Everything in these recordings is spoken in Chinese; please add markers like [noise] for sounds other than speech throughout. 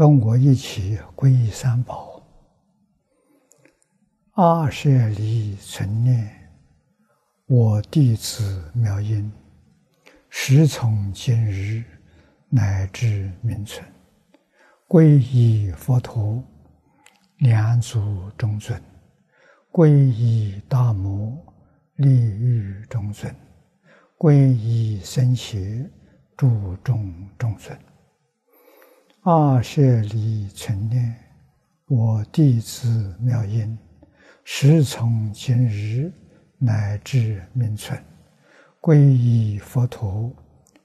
跟我一起皈依三宝，阿舍离存念，我弟子妙音，时从今日乃至明存。皈依佛陀，两足中尊；皈依大摩，利欲中尊；皈依僧伽，注众中尊。二舍利存念，我弟子妙音，时从今日乃至明存。皈依佛陀，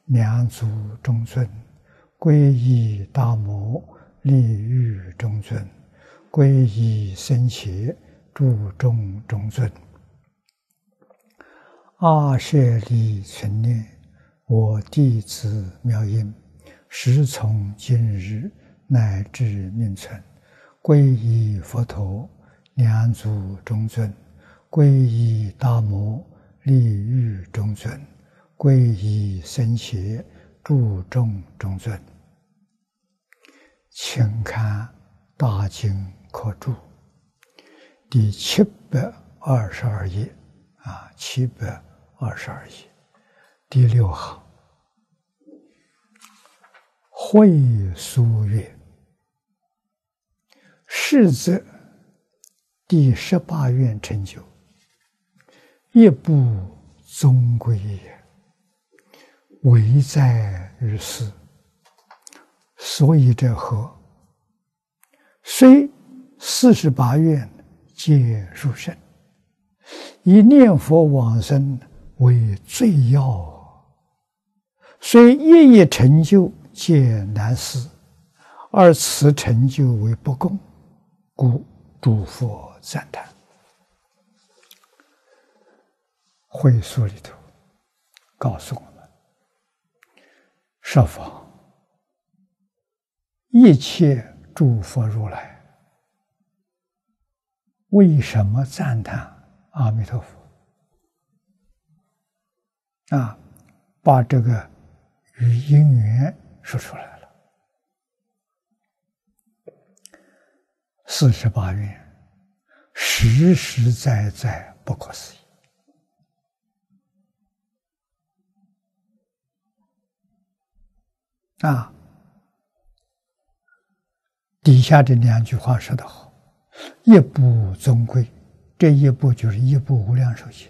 两足中尊；皈依大摩。利欲中尊，皈依僧伽，注众中尊。阿舍利存念，我弟子妙音，时从今日乃至命存，皈依佛陀，两足中尊；皈依大摩，利欲中尊；皈依僧伽，注众中尊。请看《大经科注》第七百二十二页，啊，七百二十二页。第六行，会书曰：“是则第十八愿成就，一不终归也，唯在于斯。”所以者何？虽四十八愿皆入胜，以念佛往生为最要。虽一一成就皆难思，而此成就为不共，故诸佛赞叹。会书里头告诉我们：设法。一切诸佛如来，为什么赞叹阿弥陀佛？啊，把这个与因缘说出来了。四十八愿，实实在在不可思议。啊。底下这两句话说得好：“一部宗贵，这一部就是一部无量寿经。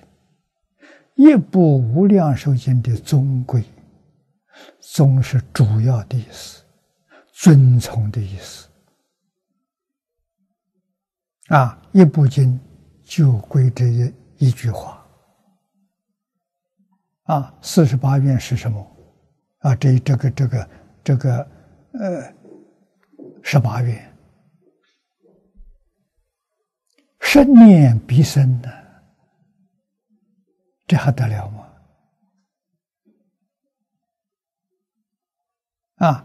一部无量寿经的宗贵，宗是主要的意思，尊崇的意思。啊，一部经就归这一一句话。啊，四十八愿是什么？啊，这这个这个这个呃。”十八愿，生念必生的，这还得了吗？啊，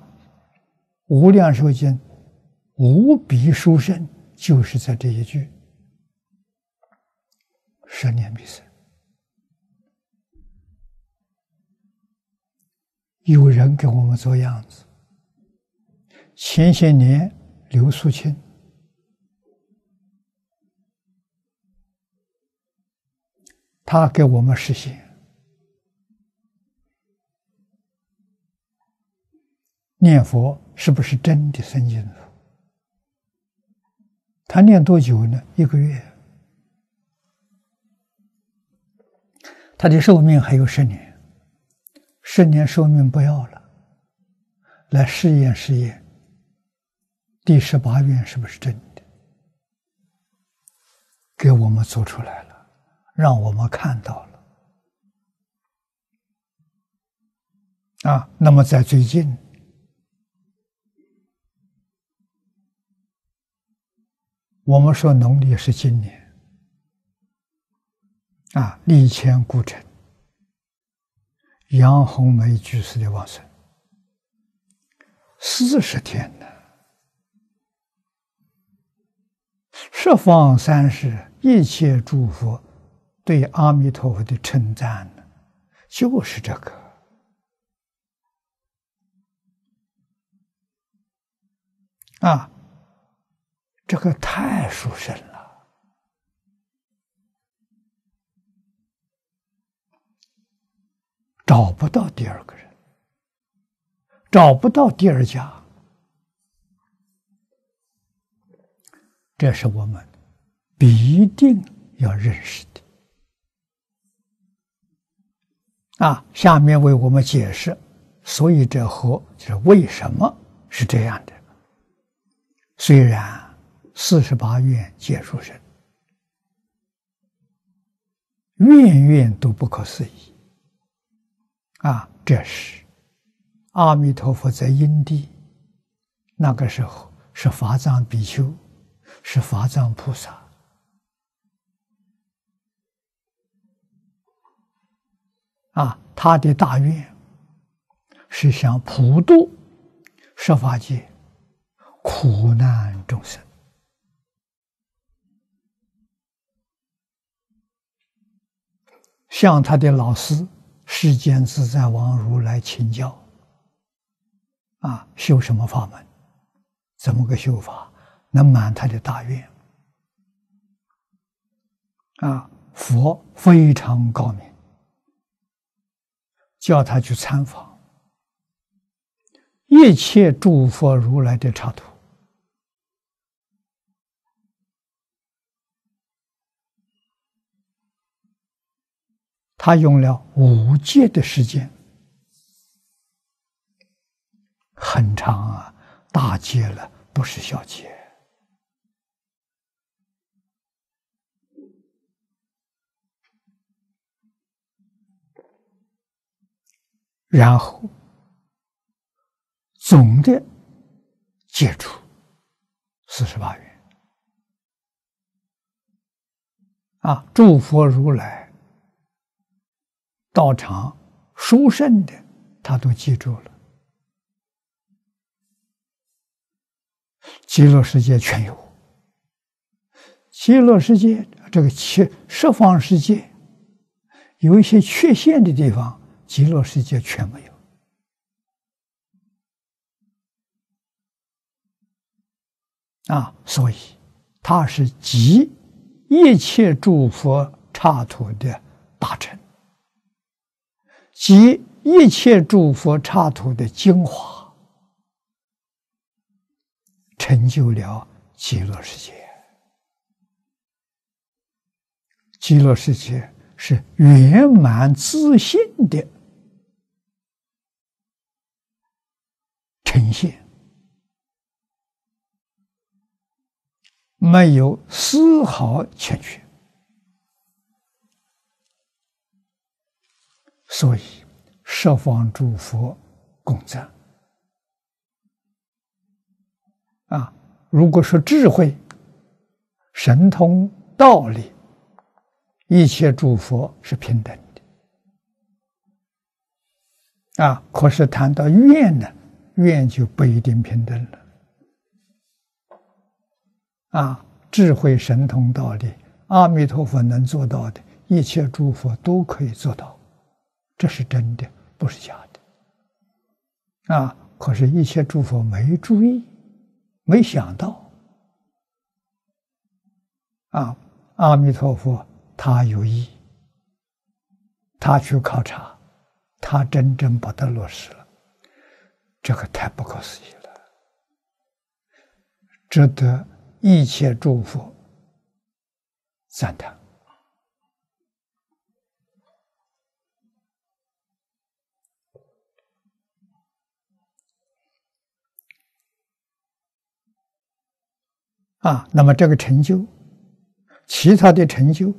无量寿经无比殊胜，就是在这一句，十年必生。有人给我们做样子。前些年，刘素清，他给我们实现念佛，是不是真的生净土？他念多久呢？一个月，他的寿命还有十年，十年寿命不要了，来试验试验。第十八愿是不是真的？给我们做出来了，让我们看到了。啊，那么在最近，我们说农历是今年，啊，立谦故城杨红梅居士的往生。四十天呢。十方三世一切诸佛对阿弥陀佛的称赞呢，就是这个啊，这个太殊胜了，找不到第二个人，找不到第二家。这是我们必定要认识的啊！下面为我们解释，所以这和就是为什么是这样的。虽然四十八愿皆殊胜，愿愿都不可思议啊！这是阿弥陀佛在因地那个时候是法藏比丘。是法藏菩萨啊，他的大愿是想普度十法界苦难众生，向他的老师世间自在王如来请教啊，修什么法门？怎么个修法？能满他的大愿啊！佛非常高明，叫他去参访一切诸佛如来的插图，他用了五届的时间，很长啊，大戒了，不是小戒。然后，总的戒除四十八愿啊，诸佛如来道场殊胜的，他都记住了。极乐世界全有，极乐世界这个七十方世界有一些缺陷的地方。极乐世界全没有啊，所以他是集一切诸佛刹土的大成，集一切诸佛刹土的精华，成就了极乐世界。极乐世界是圆满自信的。呈现没有丝毫欠缺，所以十方诸佛共赞啊！如果说智慧、神通、道理，一切诸佛是平等的啊。可是谈到愿呢？愿就不一定平等了，啊！智慧、神通、道理，阿弥陀佛能做到的，一切诸佛都可以做到，这是真的，不是假的，啊！可是，一切诸佛没注意，没想到，啊！阿弥陀佛他有意，他去考察，他真正把它落实了。这个太不可思议了，值得一切诸佛赞叹啊！那么这个成就，其他的成就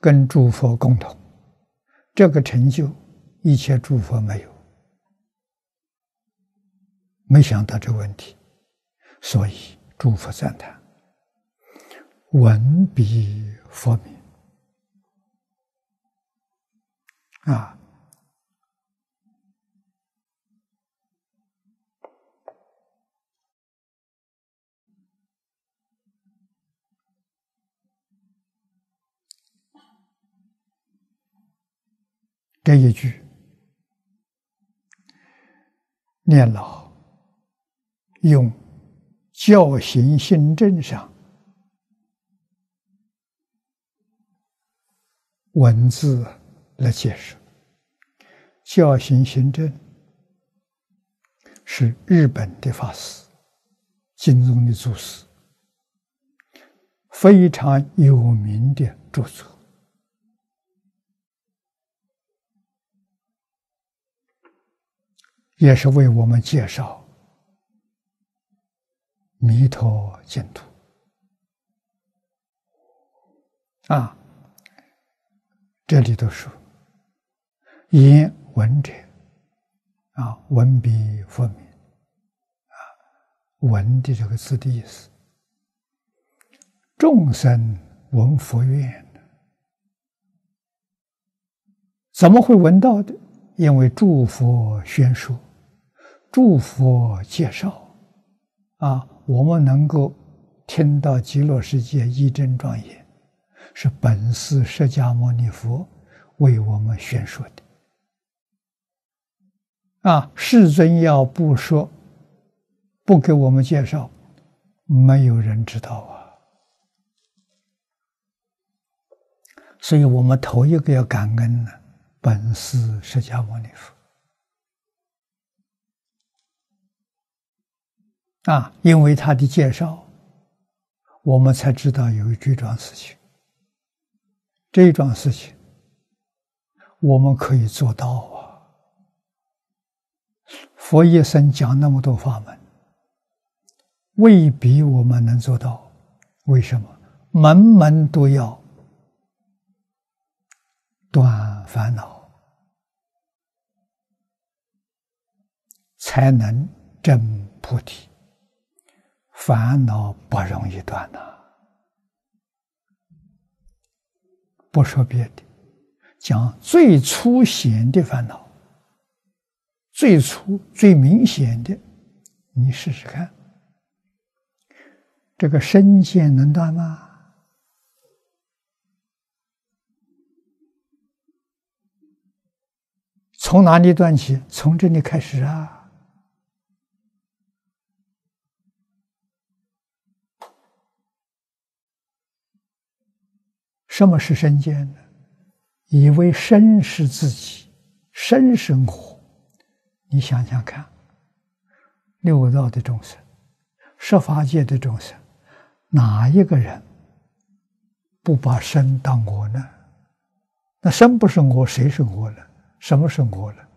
跟诸佛共同，这个成就一切诸佛没有。没想到这问题，所以诸佛赞叹，闻彼佛名啊，这一句念老用教行心证上文字来解释。教行心证是日本的法师，金宗的祖师，非常有名的著作。也是为我们介绍弥陀净土啊！这里都说言闻者啊，闻彼佛名啊，闻的这个字的意思，众生闻佛愿怎么会闻到的？因为诸佛宣说。祝福介绍，啊，我们能够听到极乐世界一真庄严，是本师释迦牟尼佛为我们宣说的。啊，世尊要不说，不给我们介绍，没有人知道啊。所以我们头一个要感恩呢，本师释迦牟尼佛。啊，因为他的介绍，我们才知道有这桩事情。这桩事情，我们可以做到啊！佛一生讲那么多法门，未必我们能做到。为什么？门门都要断烦恼，才能证菩提。烦恼不容易断呐！不说别的，讲最粗显的烦恼，最粗最明显的，你试试看，这个身见能断吗？从哪里断起？从这里开始啊！什么是身见呢？以为身是自己，身生活。你想想看，六道的众生，十法界的众生，哪一个人不把身当我呢？那身不是我，谁是我了？什么是我了？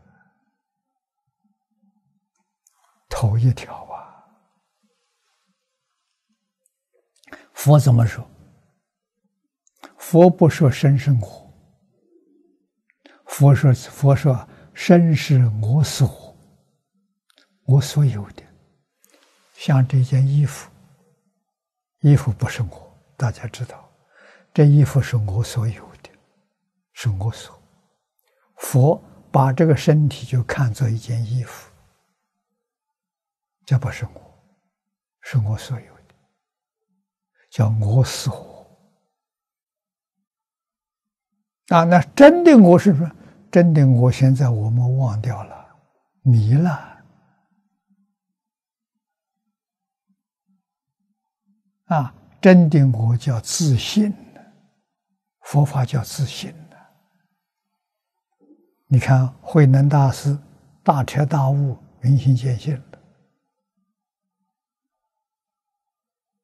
头一条啊！佛怎么说？佛不说生生活，佛说佛说生是我所，我所有的。像这件衣服，衣服不是我，大家知道，这衣服是我所有的，是我所。佛把这个身体就看作一件衣服，这不是我，是我所有的，叫我所。啊，那真的我是说，真的我现在我们忘掉了，迷了。啊，真的我叫自信佛法叫自信。你看慧能大师大彻大悟，明心见性了。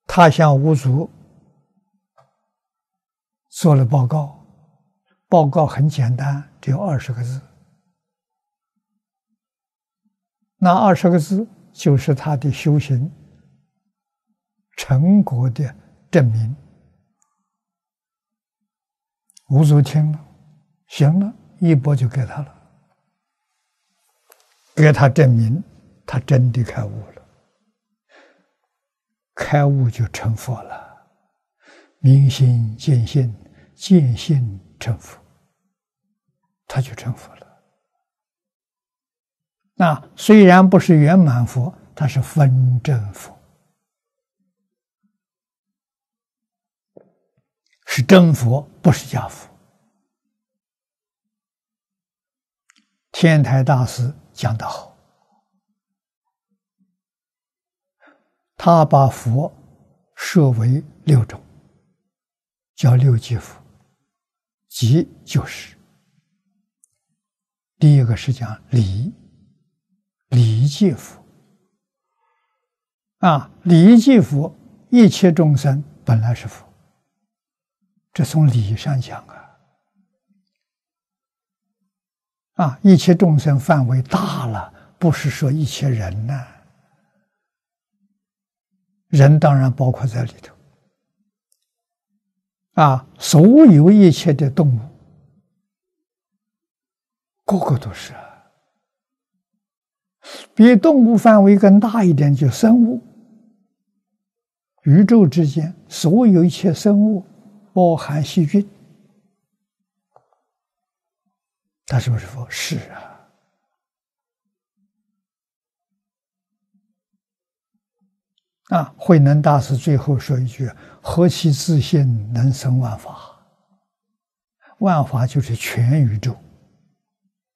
他向五祖做了报告。报告很简单，只有二十个字。那二十个字就是他的修行成果的证明。吴祖听了，行了，一波就给他了，给他证明他真的开悟了，开悟就成佛了，明心见性，见性。成佛，他就成佛了。那虽然不是圆满佛，他是分正佛，是真佛，不是假佛。天台大师讲得好，他把佛设为六种，叫六即佛，即就是。第一个是讲理，理即福。啊，理即福，一切众生本来是福，这从理上讲啊。啊，一切众生范围大了，不是说一切人呢，人当然包括在里头。啊，所有一切的动物，个个都是啊。比动物范围更大一点，就生物。宇宙之间，所有一切生物，包含细菌。他是不是佛？是啊！啊，慧能大师最后说一句：“何其自信，能生万法。万法就是全宇宙，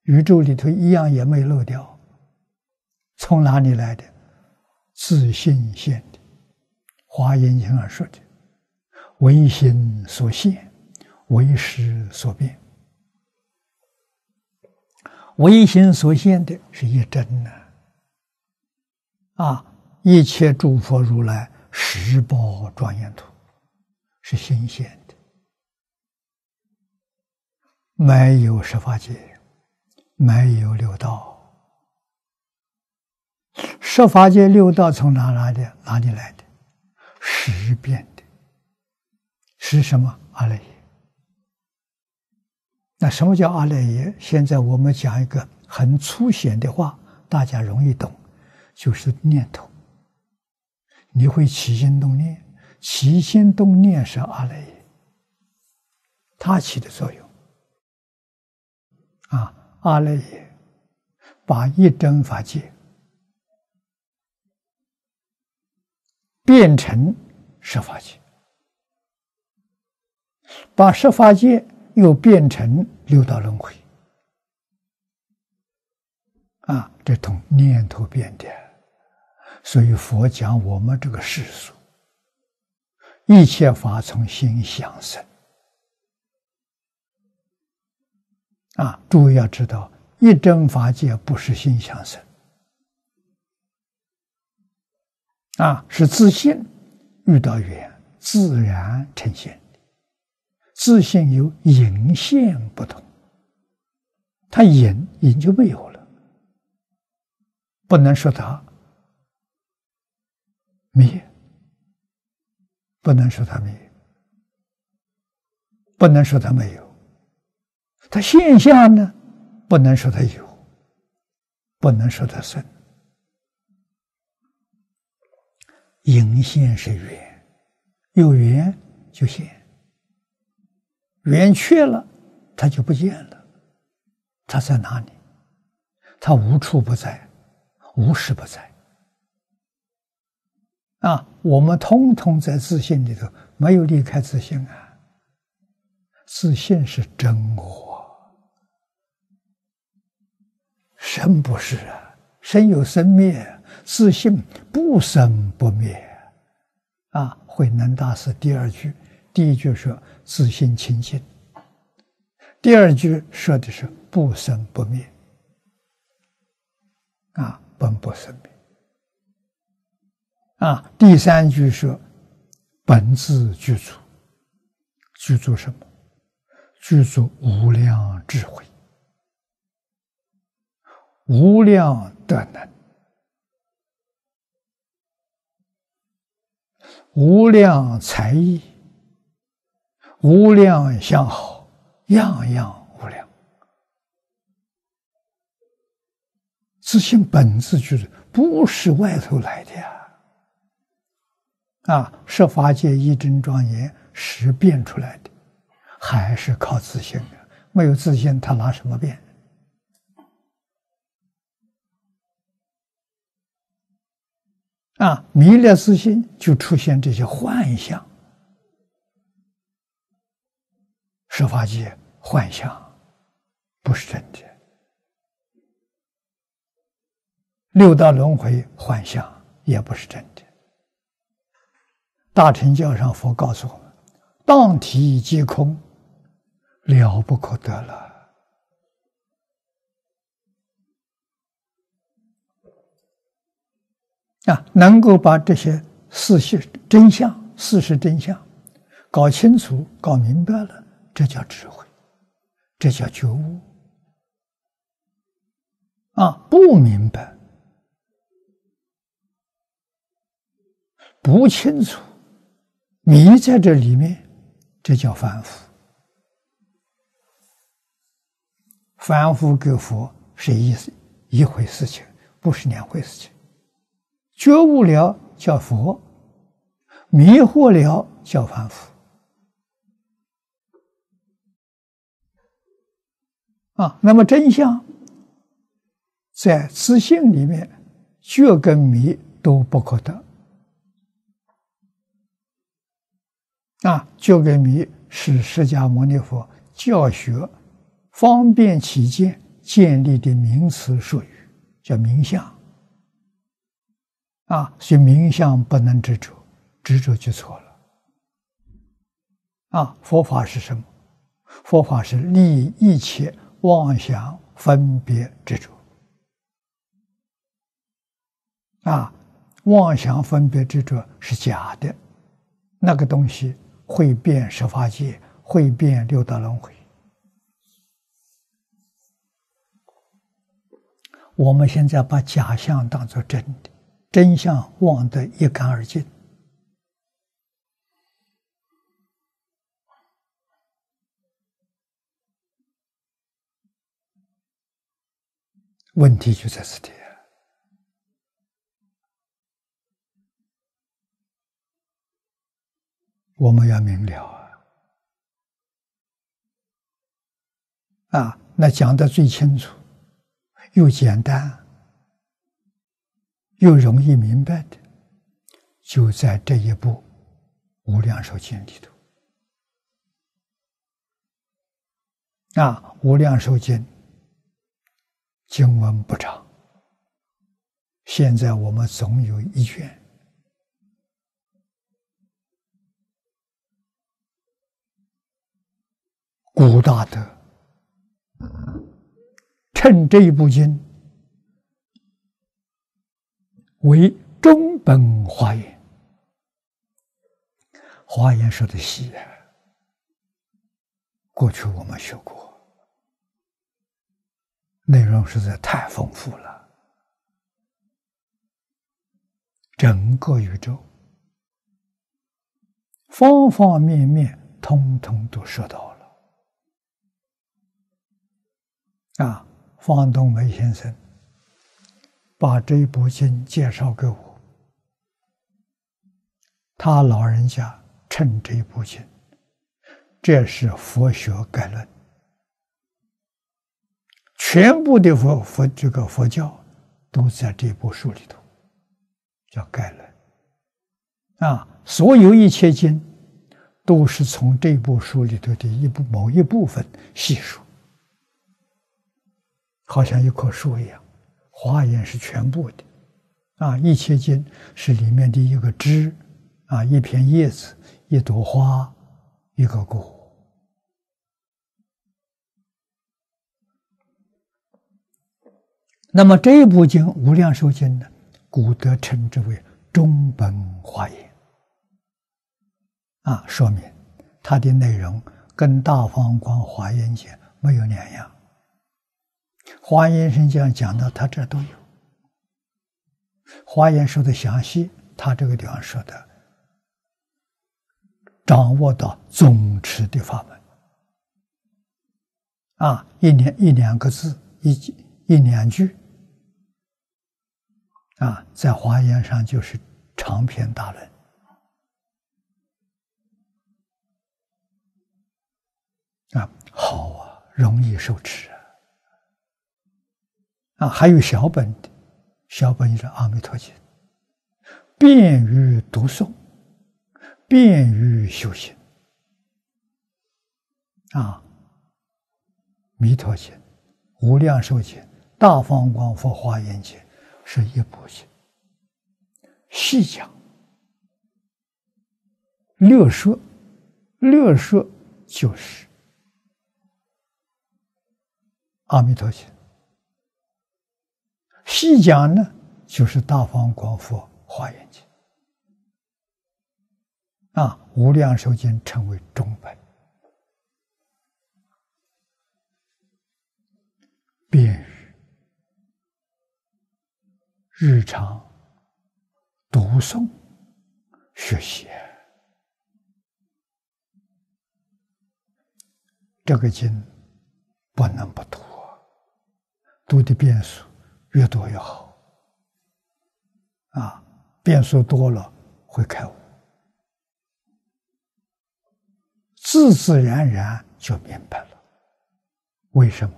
宇宙里头一样也没漏掉。从哪里来的？自信现的。华严经上说的：‘唯心所现，唯识所变。’”唯心所现的是一真呢，啊！一切诸佛如来十宝庄严土是新现的，没有十法界，没有六道。十法界六道从哪来的？哪里来的？十变的，是什么？阿赖耶。那什么叫阿赖耶？现在我们讲一个很粗显的话，大家容易懂，就是念头。你会起心动念，起心动念是阿赖耶，它起的作用。啊，阿赖耶把一真法界变成十法界，把十法界。又变成六道轮回，啊，这从念头变的，所以佛讲我们这个世俗，一切法从心想生，啊，诸位要知道，一真法界不是心想生，啊，是自信遇到缘，自然呈现。自信有隐现不同，它隐隐就没有了，不能说它灭，不能说它灭，不能说它没有，它现象呢，不能说它有，不能说它生，影现是缘，有缘就现。缘缺了，它就不见了。它在哪里？它无处不在，无时不在。啊，我们通通在自信里头，没有离开自信啊。自信是真我，生不是啊，生有生灭，自信不生不灭。啊，慧能大师第二句。第一句说自信清净，第二句说的是不生不灭，啊，本不生灭，啊，第三句说本自具足，具足什么？具足无量智慧，无量德能，无量才艺。无量相好，样样无量。自信本质就是不是外头来的呀！啊，十法界一真庄严实变出来的，还是靠自信的？没有自信，他拿什么变？啊，迷了自信，就出现这些幻象。设法界幻象，不是真的。六道轮回幻象也不是真的。大乘教上佛告诉我们：“当体即空，了不可得了。”啊，能够把这些事实真相、事实真相搞清楚、搞明白了，这叫智慧，这叫觉悟。啊，不明白、不清楚、迷在这里面，这叫凡夫。凡夫跟佛是一一回事情，不是两回事情。觉悟了叫佛，迷惑了叫凡夫。啊，那么真相在自信里面，觉跟迷都不可得。啊，觉跟迷是释迦牟尼佛教学方便起见建立的名词术语，叫名相。啊，所以名相不能执着，执着就错了。啊，佛法是什么？佛法是立一切妄想分别执着。啊，妄想分别执着是假的，那个东西会变十法界，会变六道轮回。我们现在把假象当做真的。真相忘得一干二净，问题就在此地。我们要明了啊！啊，那讲的最清楚，又简单。又容易明白的，就在这一部《无量寿经》里头。啊，《无量寿经》经文不长，现在我们总有一卷。古大德趁这一部经。为中本华严，华严说的细啊，过去我们学过，内容实在太丰富了，整个宇宙方方面面通通都说到了。啊，方东梅先生。把这部经介绍给我，他老人家称这部经，这是佛学概论，全部的佛佛这个佛教都在这部书里头，叫概论，啊，所有一切经都是从这部书里头的一部某一部分细数，好像一棵树一样。华严是全部的，啊，一切经是里面的一个枝，啊，一片叶子，一朵花，一个果。那么这一部经《无量寿经》呢，古德称之为中本华严，啊，说明它的内容跟《大方广华严经》没有两样。华严生讲讲的他这都有，华严说的详细，他这个地方说的，掌握到总持的法门，啊，一两一两个字，一一两句，啊，在华严上就是长篇大论，啊，好啊，容易受持。啊，还有小本的，小本就是《阿弥陀经》，便于读诵，便于修行。啊，《弥陀经》《无量寿经》《大方广佛华严经》，是一部经，细讲略说，略说就是阿弥陀经。细讲呢，就是大方广佛华严经。啊，无量寿经称为中本。便于日常读诵学习，这个经不能不读，读的遍数越多越好。啊，变数多了会开悟，自自然然就明白了。为什么？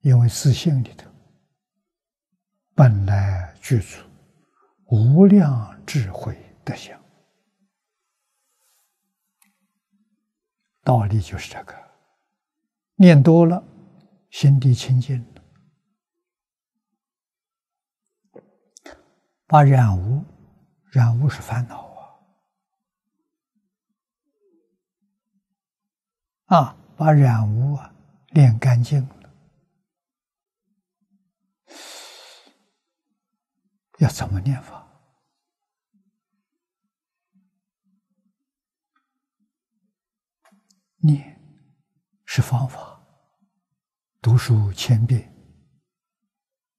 因为自信里头本来具足无量智慧德相，道理就是这个。念多了，心地清净把染污，染污是烦恼啊，啊，把染污啊练干净了。要怎么念法？念是方法，读书千遍。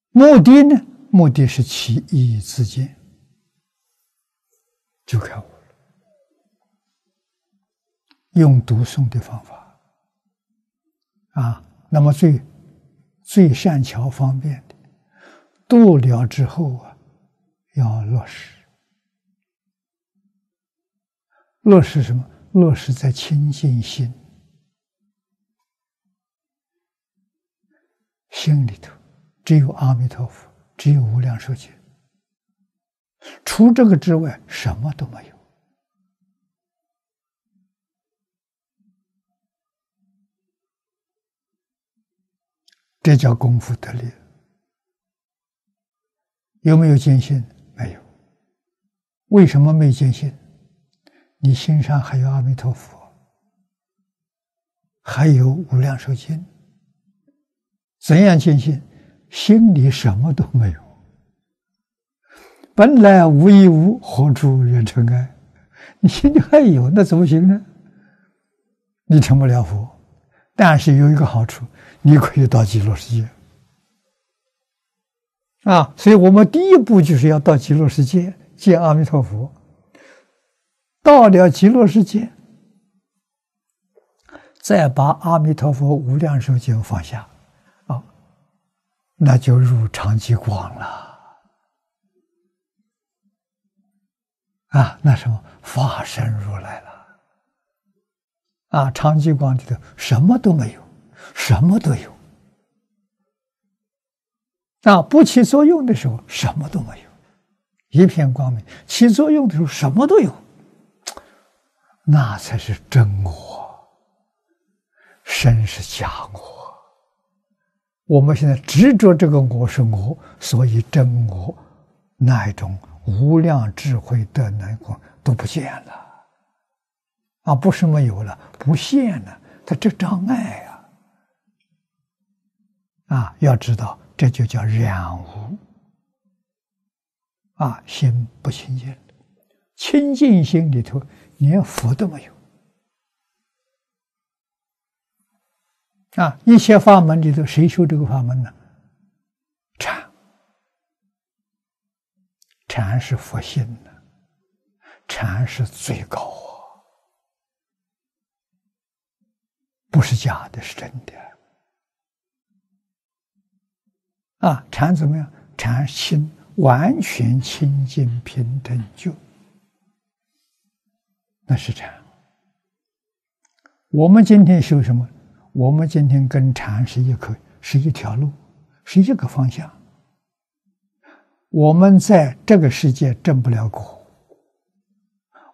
目的呢？目的是其意自见，就开悟了。用读诵的方法啊，那么最最善巧方便的，度了之后啊。要落实，落实什么？落实在清净心，心里头只有阿弥陀佛，只有无量寿经，除这个之外什么都没有。这叫功夫得力。有没有坚信？没有，为什么没坚信？你心上还有阿弥陀佛，还有无量寿经，怎样坚信？心里什么都没有，本来无一物，何处惹尘埃？你心里还有，那怎么行呢？你成不了佛，但是有一个好处，你可以到极乐世界。啊，所以我们第一步就是要到极乐世界见阿弥陀佛。到了极乐世界，再把阿弥陀佛无量寿经放下，那就入常寂光了。啊，那什么法身如来了。啊，常寂光里头什么都没有，什么都有。啊，不起作用的时候什么都没有，一片光明；起作用的时候什么都有，那才是真我。身是假我，我们现在执着这个我是我，所以真我那一种无量智慧的那个都不见了。啊，不是没有了，不现了，它这障碍呀！啊，要知道。这就叫染污啊！心不清净，清净心里头连佛都没有啊！一切法门里头，谁修这个法门呢？禅，禅是佛性的，禅是最高啊，不是假的，是真的。啊，禅怎么样？禅心完全清净平等就，那是禅。我们今天修什么？我们今天跟禅是一颗，是一条路，是一个方向。我们在这个世界证不了果，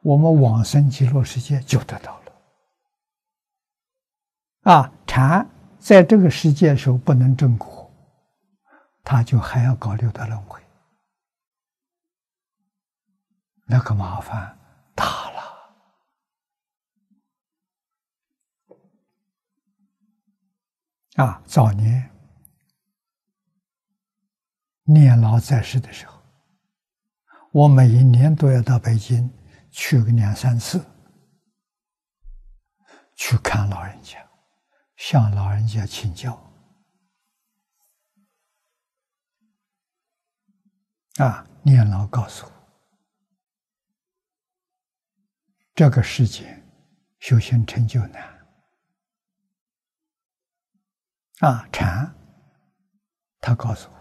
我们往生极乐世界就得到了。啊，禅在这个世界时候不能证果。他就还要搞六道轮回，那个麻烦大了啊！早年念老在世的时候，我每一年都要到北京去个两三次，去看老人家，向老人家请教。啊！念老告诉我，这个世界修行成就难。啊，禅，他告诉我，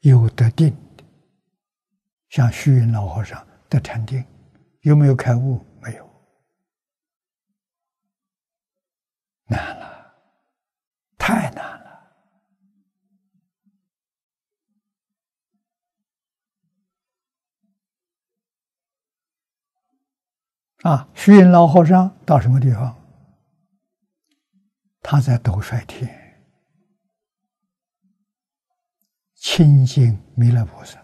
有得定的，像虚云老和尚得禅定，有没有开悟？没有，难了，太难了。啊，虚云老和尚到什么地方？他在斗率天亲近弥勒菩萨。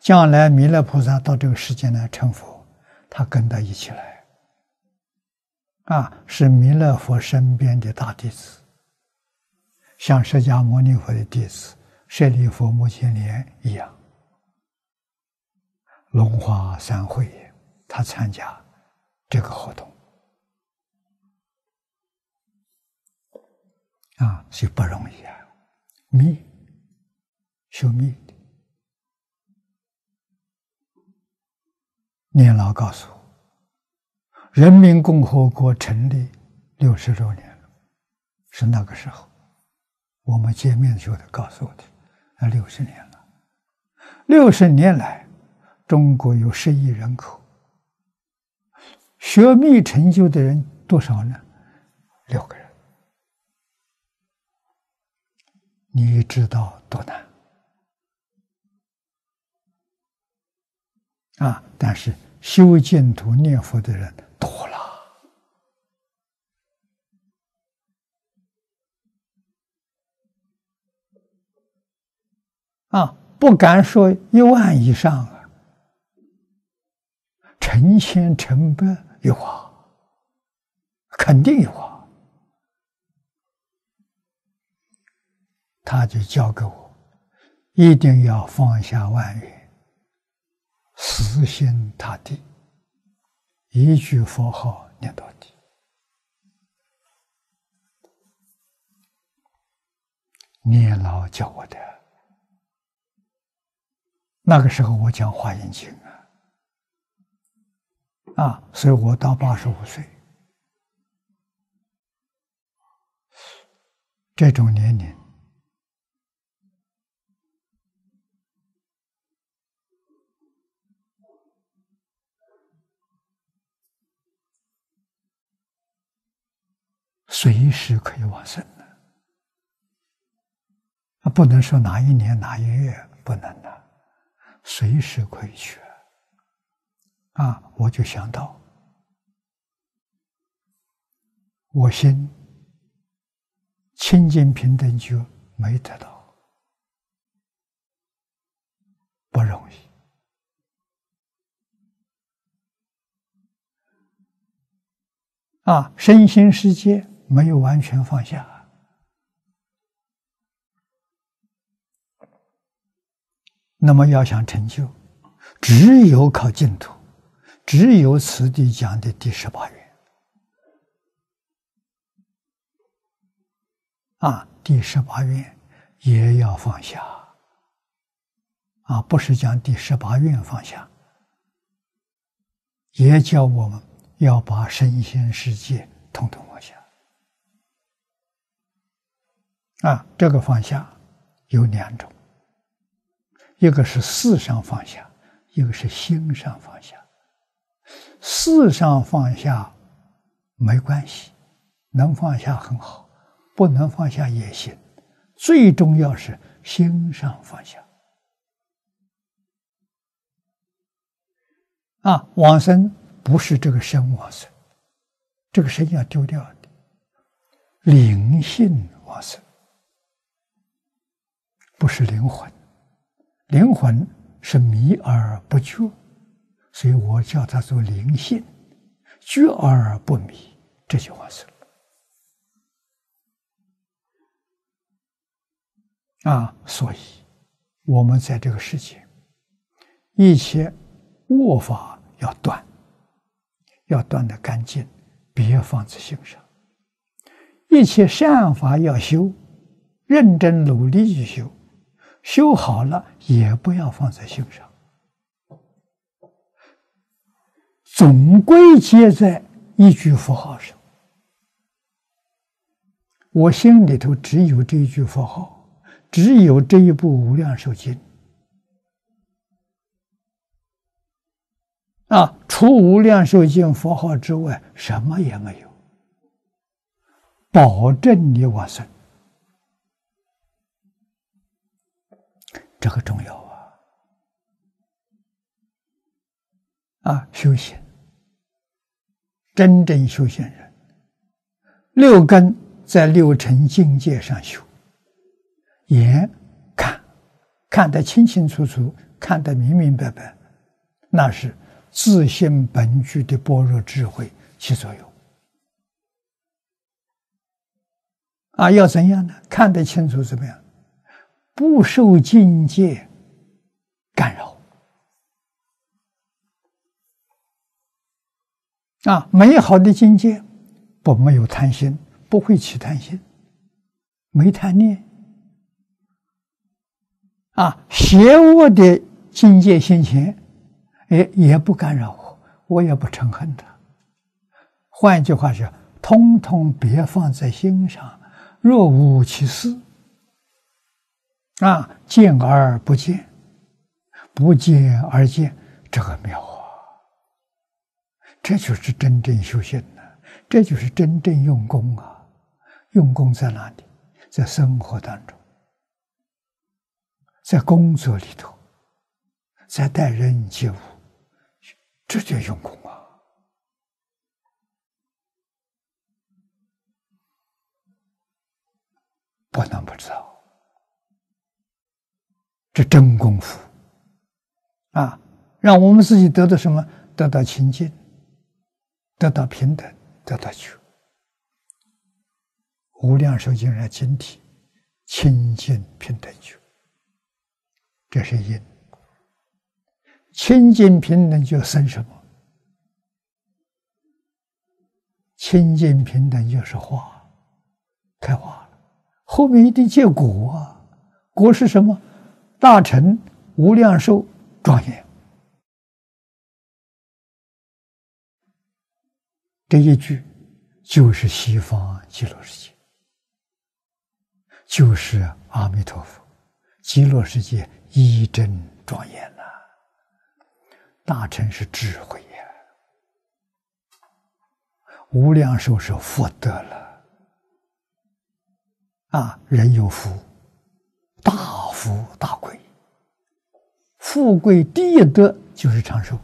将来弥勒菩萨到这个世界来成佛，他跟他一起来。啊，是弥勒佛身边的大弟子，像释迦牟尼佛的弟子舍利弗、目犍连一样，龙华三会。他参加这个活动啊，是不容易啊！密修密的，年老告诉我，人民共和国成立六十周年了，是那个时候我们见面的时候他告诉我的，那六十年了，六十年来，中国有十亿人口。学密成就的人多少呢？六个人，你知道多难啊！但是修净土念佛的人多了啊，不敢说一万以上啊，成千成百。有啊，肯定有啊。他就教给我，一定要放下万缘，死心塌地，一句佛号念到底。念老教我的，那个时候我讲华严经啊。啊，所以我到八十五岁这种年龄，随时可以往生的。啊，不能说哪一年哪一月不能的，随时可以去。啊，我就想到，我心清净平等觉没得到，不容易。啊，身心世界没有完全放下，那么要想成就，只有靠净土。只有此地讲的第十八愿。啊，第十八愿也要放下。啊，不是讲第十八愿放下，也叫我们要把身心世界统统放下。啊。这个放下有两种，一个是事上放下，一个是心上放下。事上放下没关系，能放下很好，不能放下也行。最重要是心上放下。啊，往生不是这个身往生，这个身要丢掉的，灵性往生，不是灵魂，灵魂是迷而不觉，所以我叫它做灵性，觉而不迷。这句话是啊，所以我们在这个世界，一切恶法要断，要断的干净，别放在心上；一切善法要修，认真努力去修，修好了也不要放在心上，总归结在一句佛号上。我心里头只有这一句佛号，只有这一部《无量寿经》啊，除《无量寿经》佛号之外，什么也没有，保证你往生，这个重要啊！啊，修行，真正修行人，六根。在六尘境界上修，眼看看得清清楚楚，看得明明白白，那是自性本具的般若智慧起作用。啊，要怎样呢？看得清楚怎么样？不受境界干扰。啊，美好的境界不没有贪心。不会起贪心，没贪念，啊，邪恶的境界心情，哎，也不干扰我，我也不嗔恨他。换一句话说，通通别放在心上，若无其事，啊，见而不见，不见而见，这个妙啊！这就是真正修行呢，这就是真正用功啊！用功在哪里？在生活当中，在工作里头，在待人接物，这叫用功啊！不能不知道，是真功夫啊！让我们自己得到什么？得到清净，得到平等，得到觉。无量寿经上经体清净平等觉，这是因。清净平等就生什么？清净平等就是花，开花了，后面一定结果啊！果是什么？大成无量寿庄严。这一句就是西方极乐世界。就是阿弥陀佛，极乐世界一真庄严呐！大乘是智慧呀，无量寿是福德了啊！人有福，大福大贵，富贵第一德就是长寿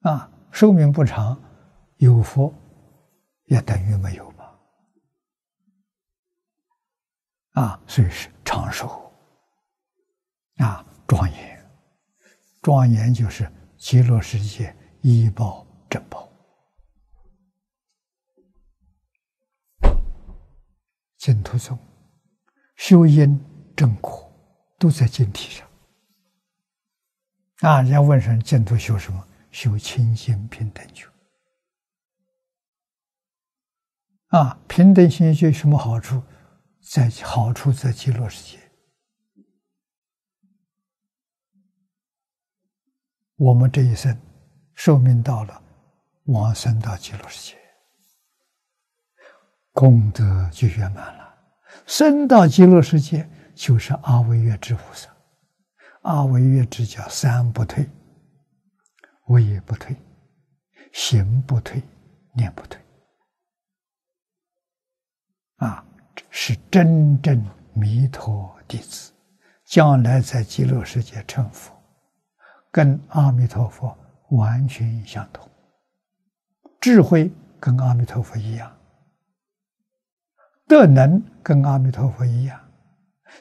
啊！寿命不长，有福也等于没有吧。啊，所以是长寿啊，庄严，庄严就是极乐世界一报珍宝，净土宗修因正果都在净体上。啊，人家问说净土修什么？修清净平等觉。啊，平等心就有什么好处？在好处在极乐世界，我们这一生寿命到了，往生到极乐世界，功德就圆满了。生到极乐世界就是阿惟越之菩萨，阿惟越之叫三不退，位不退，行不退，念不退，啊。是真正弥陀弟子，将来在极乐世界成佛，跟阿弥陀佛完全相同，智慧跟阿弥陀佛一样，德能跟阿弥陀佛一样，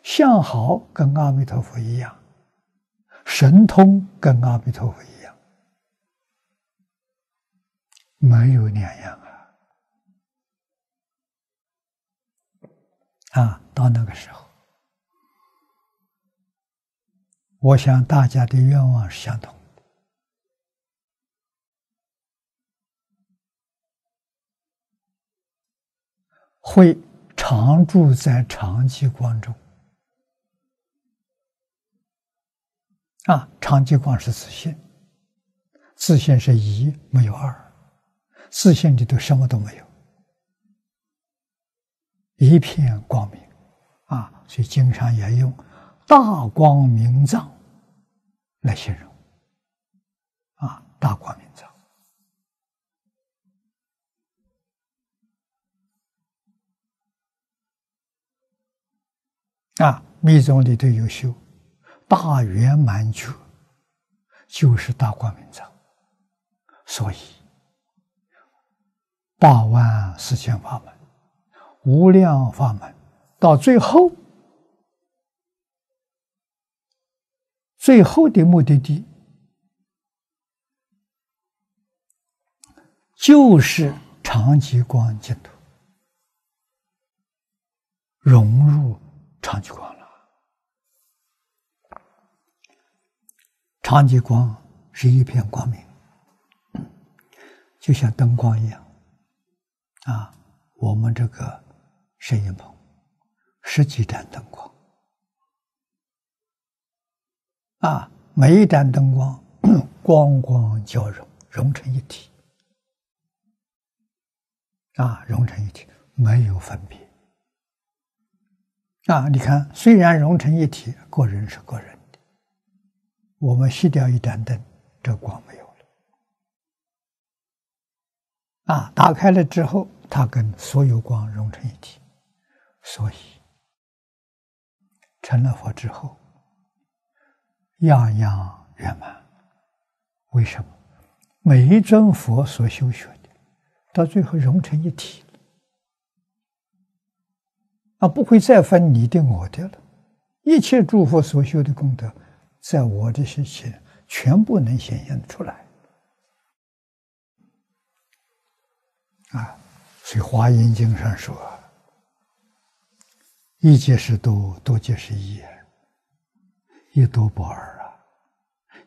相好跟阿弥陀佛一样，神通跟阿弥陀佛一样，没有两样啊！啊，到那个时候，我想大家的愿望是相同。的，会常住在长寂光中。啊，长寂光是自信，自信是一，没有二，自信里头什么都没有，一片光明，啊，所以经常也用大光明藏来形容，啊，大光明藏，啊，密宗里头有修。大圆满觉就是大光明藏，所以八万四千法门、无量法门，到最后，最后的目的地就是长极光净土，融入长极光了。长极光是一片光明，就像灯光一样。啊，我们这个摄影棚十几盏灯光，啊，每一盏灯光 [coughs] 光光交融，融成一体，啊，融成一体，没有分别。啊，你看，虽然融成一体，个人是个人。我们熄掉一盏灯，这光没有了。啊，打开了之后，它跟所有光融成一体，所以成了佛之后，样样圆满。为什么？每一尊佛所修学的，到最后融成一体，啊，不会再分你的我的了。一切诸佛所修的功德。在我的心前，全部能显现出来，啊！所以《华严经》上说：“一即是多，多即是一，一多不二啊！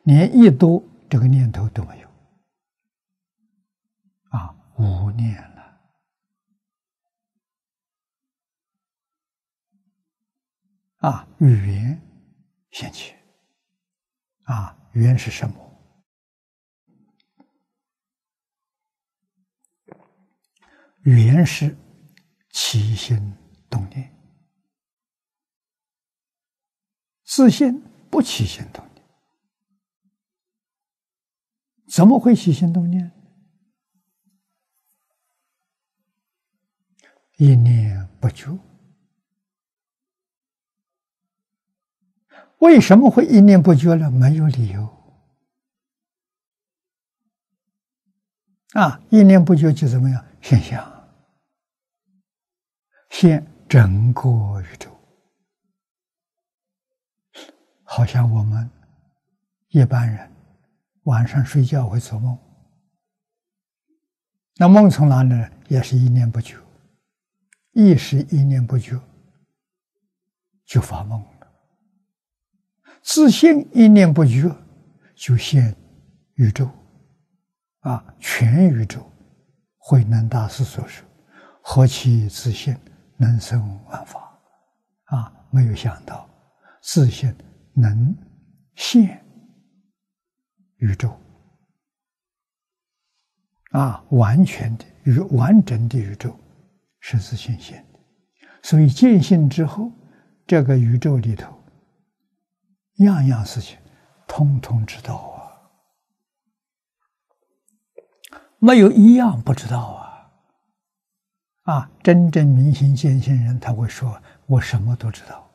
连一多这个念头都没有，啊，无念了，啊，语言先起。”啊，缘是什么？缘是起心动念，自信不起心动念，怎么会起心动念？一念不觉。为什么会一念不觉呢？没有理由。啊，一念不觉就怎么样？现象，现整个宇宙，好像我们一般人晚上睡觉会做梦，那梦从哪里来？也是一念不觉，意识一念不觉就发梦。自信一念不绝，就现宇宙，啊，全宇宙，慧能大师所说：“何其自信，能生万法。”啊，没有想到自信能现宇宙，啊，完全的与完整的宇宙是自信现的。所以见性之后，这个宇宙里头。样样事情，通通知道啊，没有一样不知道啊！啊，真正明心见性人，他会说：“我什么都知道。”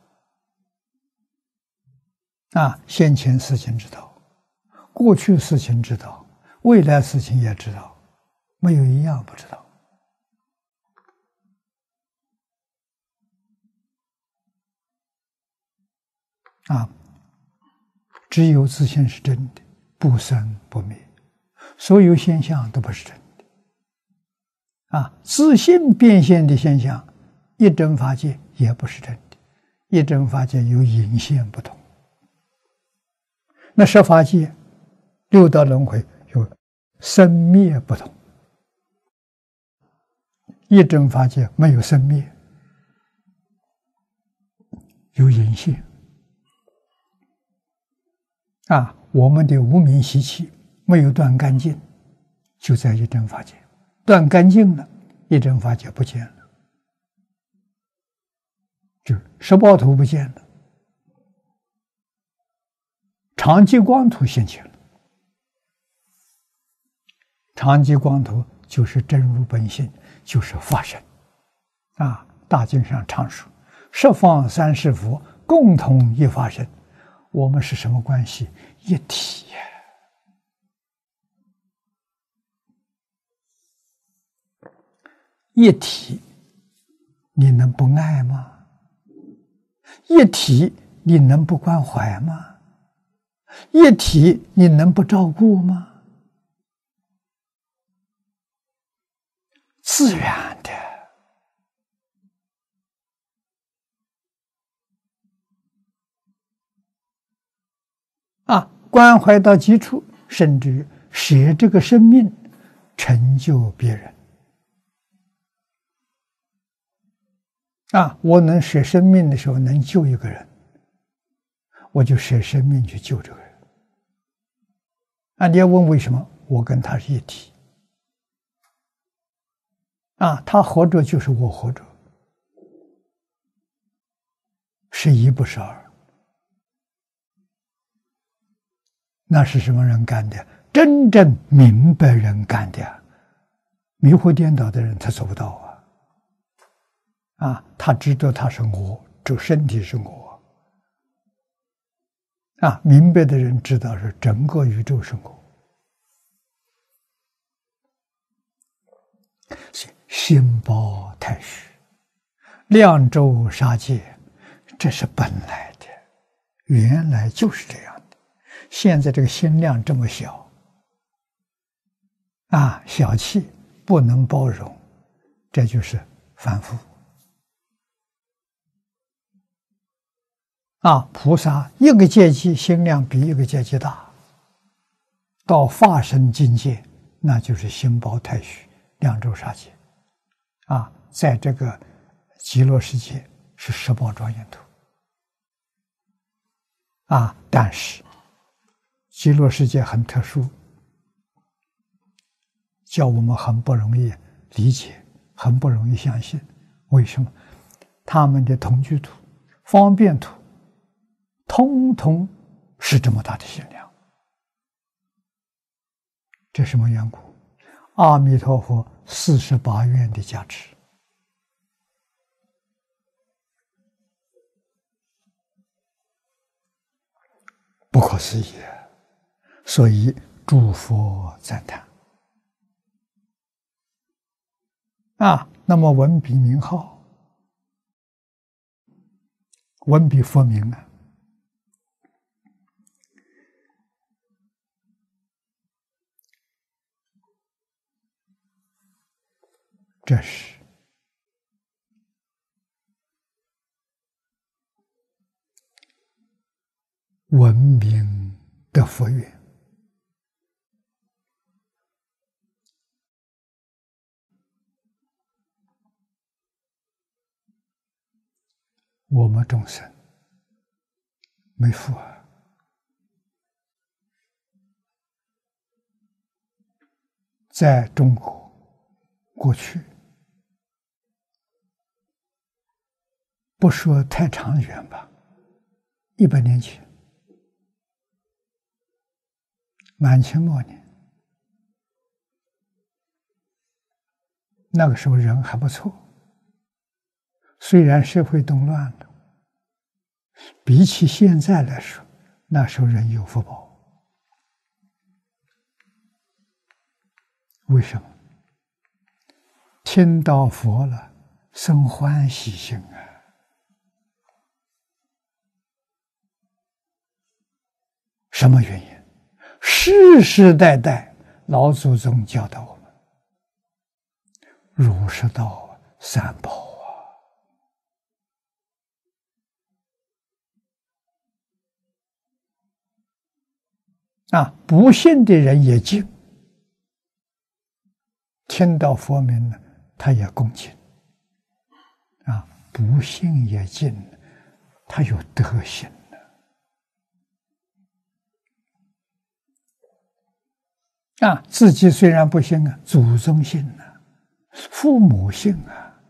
啊，先前事情知道，过去事情知道，未来事情也知道，没有一样不知道。啊，只有自性是真的，不生不灭，所有现象都不是真的。啊，自性变现的现象，一真法界也不是真的，一真法界有隐现不同。那十法界、六道轮回有生灭不同，一真法界没有生灭，有隐现。啊，我们的无名习气没有断干净，就在一真法界；断干净了，一真法界不见了，就十八图不见了。长吉光图现前了，长吉光图就是真如本性，就是法身，啊，大经上常说，十方三世佛共同一法身，我们是什么关系？一体！一体，你能不爱吗？一体，你能不关怀吗？一体，你能不照顾吗？自然的啊，关怀到基础，甚至于舍这个生命，成就别人啊！我能舍生命的时候，能救一个人，我就舍生命去救这个人。啊！你要问为什么？我跟他是一体。啊，他活着就是我活着，是一不是二。那是什么人干的？真正明白人干的。迷惑颠倒的人他做不到啊！啊，他知道他是我，这身体是我。啊，明白的人知道是整个宇宙是我，心包太虚，量周杀界，这是本来的，原来就是这样。现在这个心量这么小，啊，小气不能包容，这就是反复。啊，菩萨一个阶级心量比一个阶级大，到化身境界，那就是心包太虚，两周杀界。啊，在这个极乐世界是十宝庄严土。啊，但是极乐世界很特殊，叫我们很不容易理解，很不容易相信。为什么？他们的同居土、方便土。通通是这么大的限量，这什么缘故？阿弥陀佛四十八愿的加持，不可思议，所以诸佛赞叹。啊，那么文笔名号，文笔佛名啊。这是文明的佛缘，我们众生没福啊，在中国过去。不说太长远吧，一百年前，满清末年，那个时候人还不错。虽然社会动乱了，比起现在来说，那时候人有福报。为什么？听到佛了，生欢喜心啊！什么原因？世世代代老祖宗教导我们，儒释道三宝啊！不信的人也敬，听到佛名呢，他也恭敬。啊，不信也敬，他有德行。啊，自己虽然不信啊，祖宗信啊，父母信啊，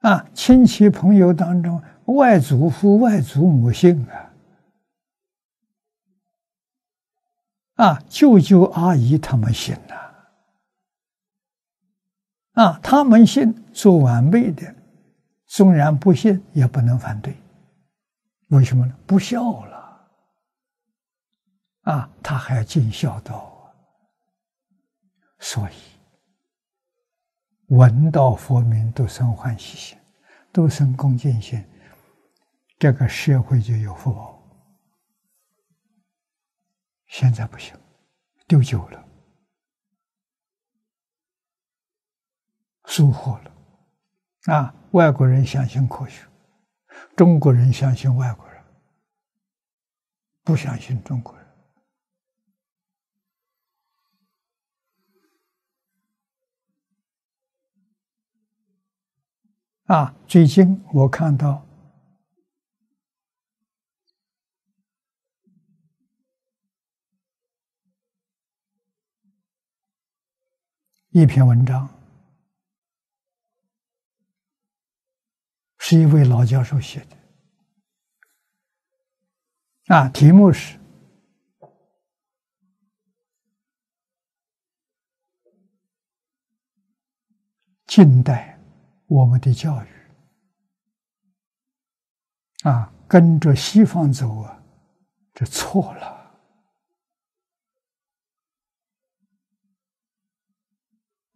啊，亲戚朋友当中，外祖父、外祖母信啊，啊，舅舅阿姨他们信呐，啊，他们信做晚辈的，纵然不信也不能反对，为什么呢？不孝了。啊，他还要尽孝道啊，所以闻到佛名都生欢喜心，都生恭敬心，这个社会就有福报。现在不行，丢久了，疏忽了。啊，外国人相信科学，中国人相信外国人，不相信中国人。啊！最近我看到一篇文章，是一位老教授写的。啊，题目是近代。我们的教育啊，跟着西方走啊，这错了。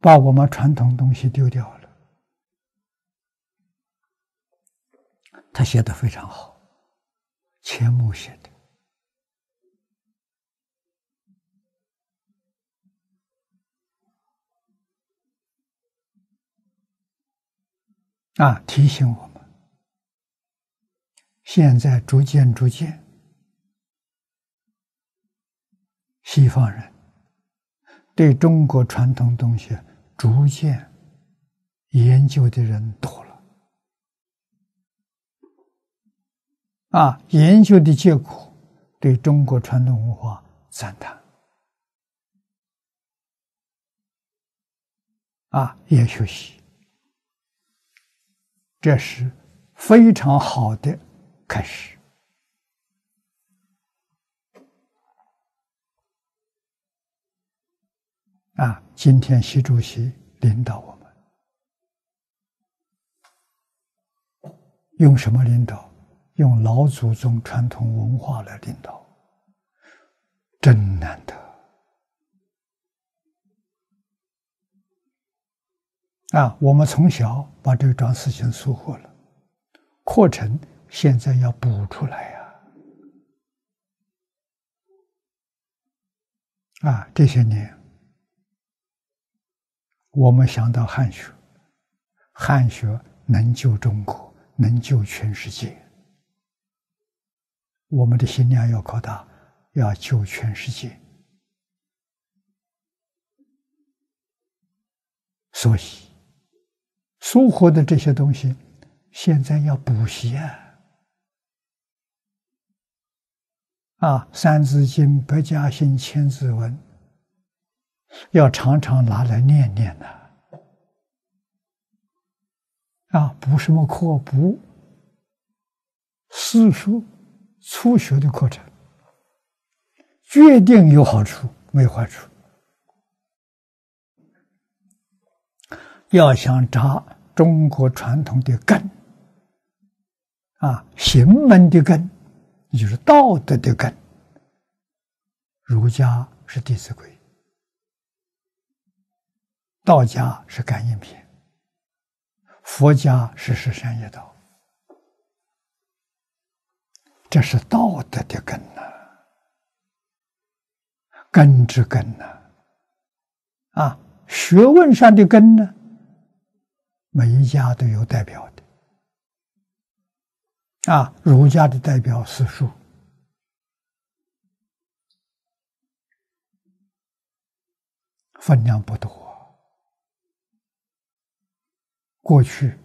把我们传统东西丢掉了。他写的非常好，钱穆写的。啊！提醒我们，现在逐渐逐渐，西方人对中国传统东西逐渐研究的人多了。啊，研究的结果对中国传统文化赞叹，啊，也学习。这是非常好的开始啊！今天习主席领导我们，用什么领导？用老祖宗传统文化来领导，真难得。啊，我们从小把这桩事情疏忽了，课程现在要补出来呀！啊，这些年我们想到汉学，汉学能救中国，能救全世界，我们的心量要扩大，要救全世界，所以。疏忽的这些东西，现在要补习啊！啊，《三字经》《百家姓》《千字文》，要常常拿来念念的。啊，补什么课？补四书、初学的课程，决定有好处，没坏处。要想扎中国传统的根，啊，行门的根，也就是道德的根。儒家是《弟子规》，道家是《感应篇》，佛家是《十善业道》。这是道德的根呐，根之根呐，啊，学问上的根呢，每一家都有代表的，啊，儒家的代表四书，分量不多，过去。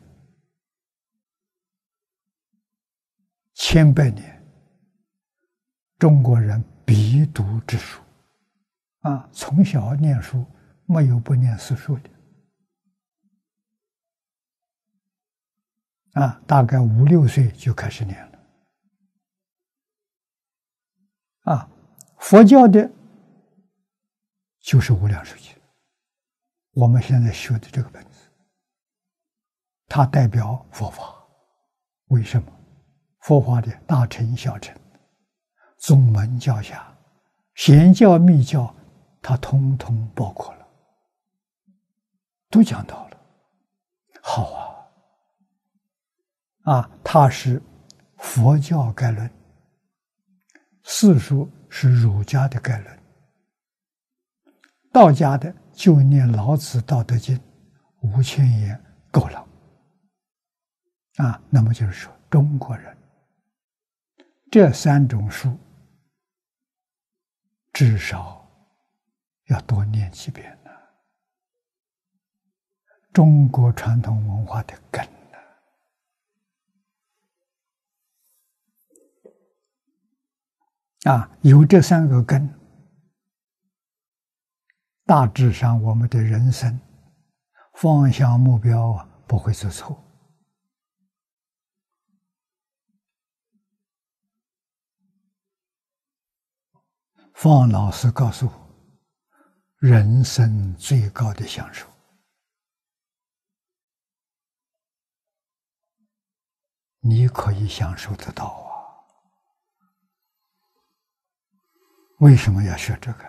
千百年，中国人必读之书，啊，从小念书，没有不念四书的，啊，大概五六岁就开始念了，啊，佛教的，就是无量寿经，我们现在学的这个本，它代表佛法，为什么？佛法的大乘、小乘、宗门、教下、显教、密教，它通通包括了，都讲到了。好啊，啊，它是佛教概论，四书是儒家的概论，道家的就念老子《道德经》，五千言够了。啊，那么就是说中国人。这三种书至少要多念几遍呢。中国传统文化的根呢，啊，有这三个根，大致上我们的人生方向目标啊不会走错。方老师告诉我，人生最高的享受，你可以享受得到啊！为什么要学这个？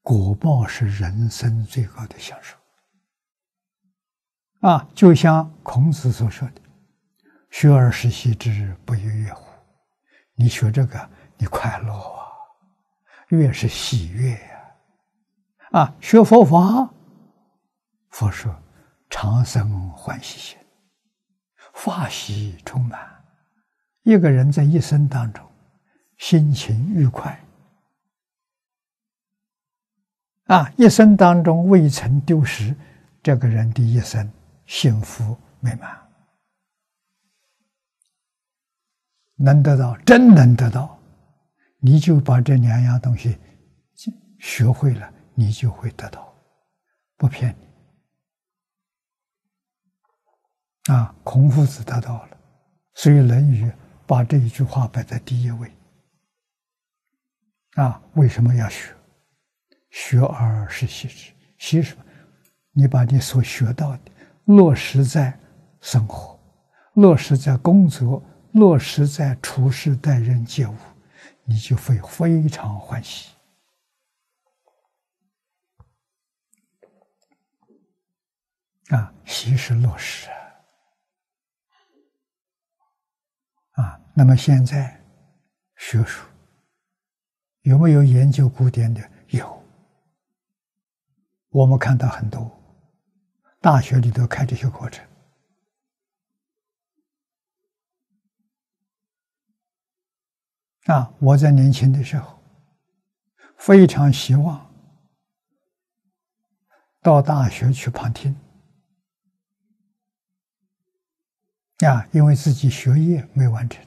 果报是人生最高的享受啊！就像孔子所说的：“学而时习之，不亦说乎？”你学这个，你快乐啊！越是喜悦呀，啊，学佛法，佛说长生欢喜心，法喜充满。一个人在一生当中，心情愉快，啊，一生当中未曾丢失，这个人的一生幸福美满，能得到，真能得到。你就把这两样东西学会了，你就会得到，不骗你。啊，孔夫子得到了，所以《论语》把这一句话摆在第一位。啊，为什么要学？学而时习之，习什么？你把你所学到的落实在生活，落实在工作，落实在处事待人接物。你就会非常欢喜啊！习是落实啊！那么现在学术有没有研究古典的？有，我们看到很多大学里头开这些课程。啊！我在年轻的时候，非常希望到大学去旁听。啊，因为自己学业没完成，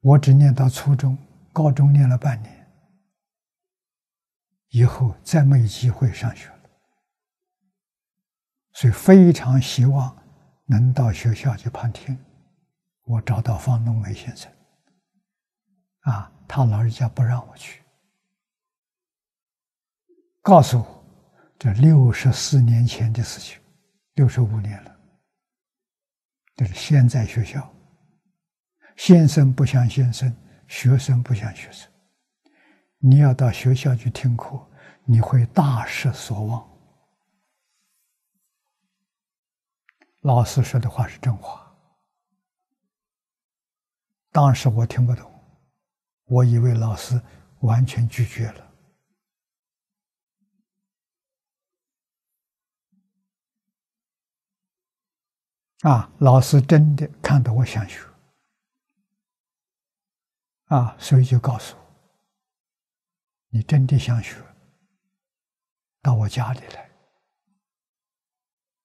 我只念到初中，高中念了半年，以后再没有机会上学了，所以非常希望能到学校去旁听。我找到方东梅先生，啊，他老人家不让我去，告诉我这六十四年前的事情，六十五年了，就是现在学校，先生不像先生，学生不像学生，你要到学校去听课，你会大失所望。老师说的话是真话。当时我听不懂，我以为老师完全拒绝了。啊，老师真的看到我想学，啊，所以就告诉我：“你真的想学，到我家里来。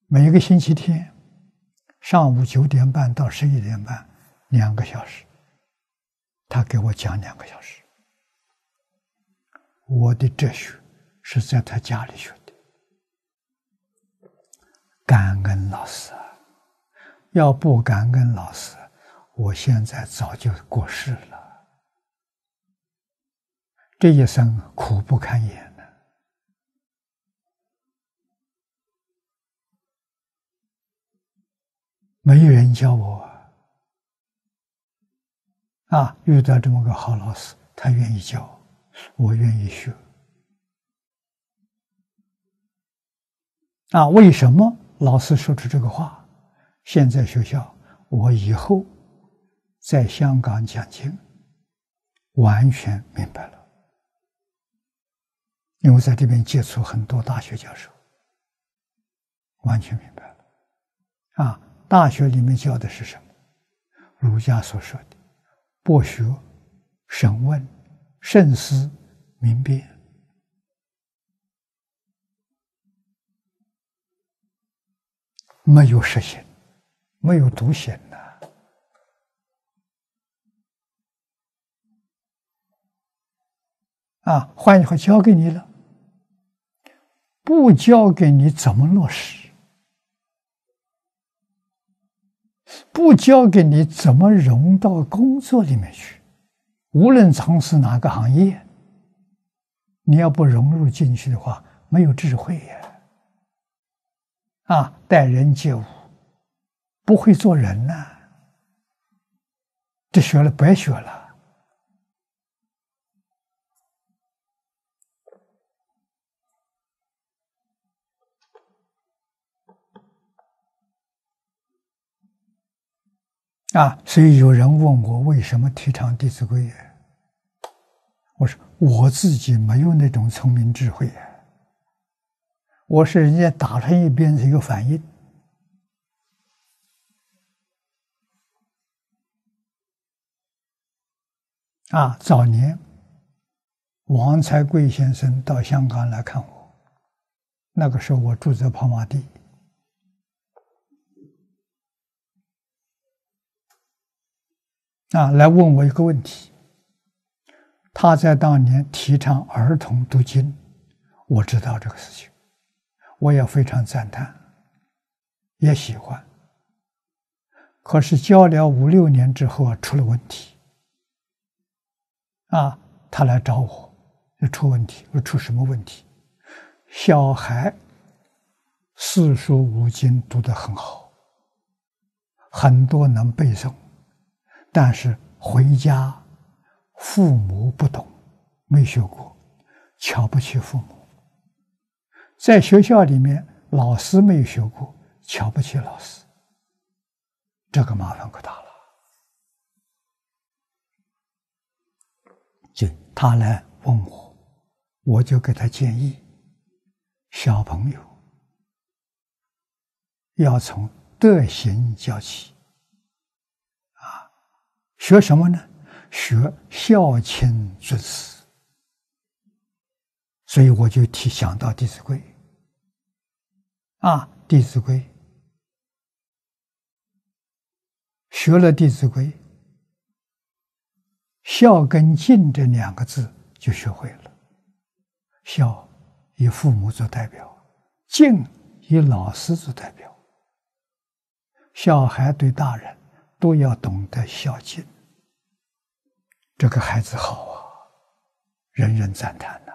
每个星期天上午九点半到十一点半，两个小时，他给我讲两个小时。我的哲学是在他家里学的，感恩老师啊！”要不感恩老师，我现在早就过世了。这一生苦不堪言呢。没有人教我啊，遇到这么个好老师，他愿意教，我愿意学。啊，为什么老师说出这个话？现在学校，我以后在香港讲经，完全明白了。因为在这边接触很多大学教授，完全明白了。啊，大学里面教的是什么？儒家所说的博学、审问、慎思、明辨，没有实行。没有独显呐！啊，换句话交给你了，不交给你怎么落实？不教给你怎么融到工作里面去？无论从事哪个行业，你要不融入进去的话，没有智慧呀！啊，待人接物。不会做人呐，这学了白学了啊！所以有人问我为什么提倡《弟子规》我说我自己没有那种聪明智慧我是人家打成一鞭子一个反应。啊，早年王才贵先生到香港来看我，那个时候我住在跑马地，啊，来问我一个问题。他在当年提倡儿童读经，我知道这个事情，我也非常赞叹，也喜欢。可是教了五六年之后啊，出了问题。啊，他来找我，就出问题。我出什么问题？小孩四书五经读得很好，很多能背诵，但是回家父母不懂，没学过，瞧不起父母。在学校里面，老师没有学过，瞧不起老师，这个麻烦可大了。就他来问我，我就给他建议：小朋友要从德行教起，啊，学什么呢？学孝亲尊师。所以我就提想到《弟子规》，啊，《弟子规》学了《弟子规》。孝跟敬这两个字就学会了。孝以父母做代表，敬以老师做代表。小孩对大人都要懂得孝敬。这个孩子好啊，人人赞叹呐。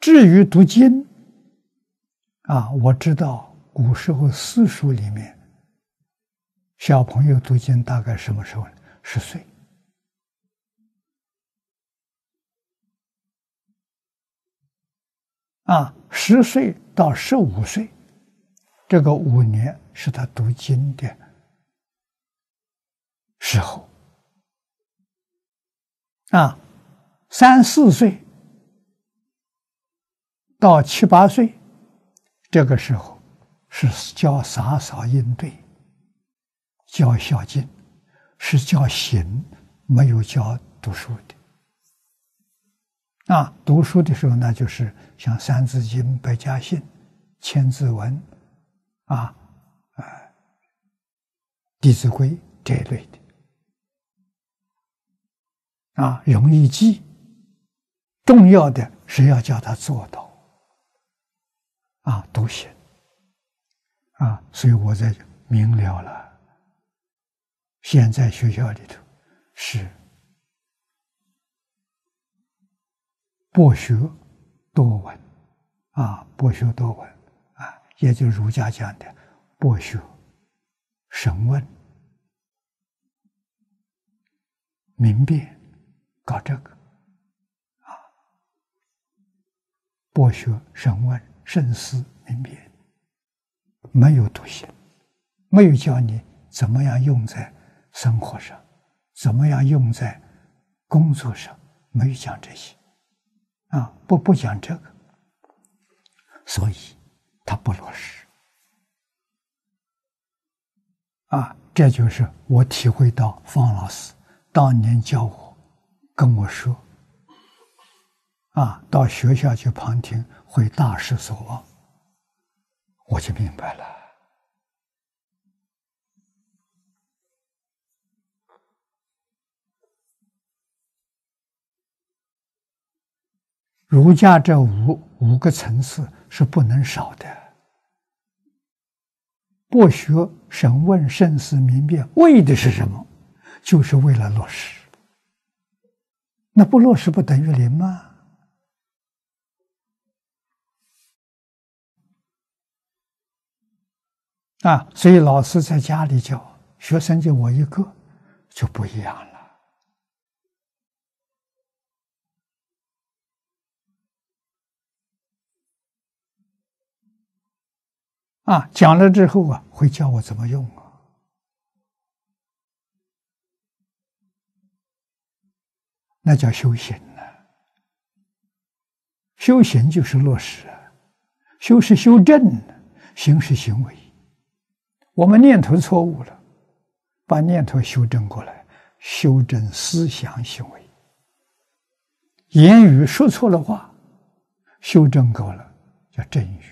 至于读经，啊，我知道古时候私塾里面，小朋友读经大概什么时候呢？十岁。啊，十岁到十五岁，这个五年是他读经的时候。啊，三四岁到七八岁，这个时候是教洒扫应对，教孝敬，是教行，没有教读书的。啊，读书的时候，那就是像《三字经》《百家姓》《千字文》啊，呃，《弟子规》这一类的。啊，容易记，重要的是要叫他做到。啊，都行。啊，所以我在明了了，现在学校里头是博学多闻，啊，博学多闻，啊，也就儒家讲的博学审问明辨。搞这个，啊，博学、审问、慎思、明辨，没有读心，没有教你怎么样用在生活上，怎么样用在工作上，没有讲这些，啊，不不讲这个，所以他不落实，啊，这就是我体会到方老师当年教我。跟我说：“啊，到学校去旁听会大失所望。”我就明白了。儒家这五五个层次是不能少的。博学、审问、慎思、明辨，为的是什么？就是为了落实。那不落实不等于零吗？啊，所以老师在家里教学生就我一个，就不一样了。啊，讲了之后啊，会教我怎么用啊。那叫修行呢？修行就是落实，修是修正，行是行为。我们念头错误了，把念头修正过来，修正思想行为；言语说错了话，修正过了叫正语；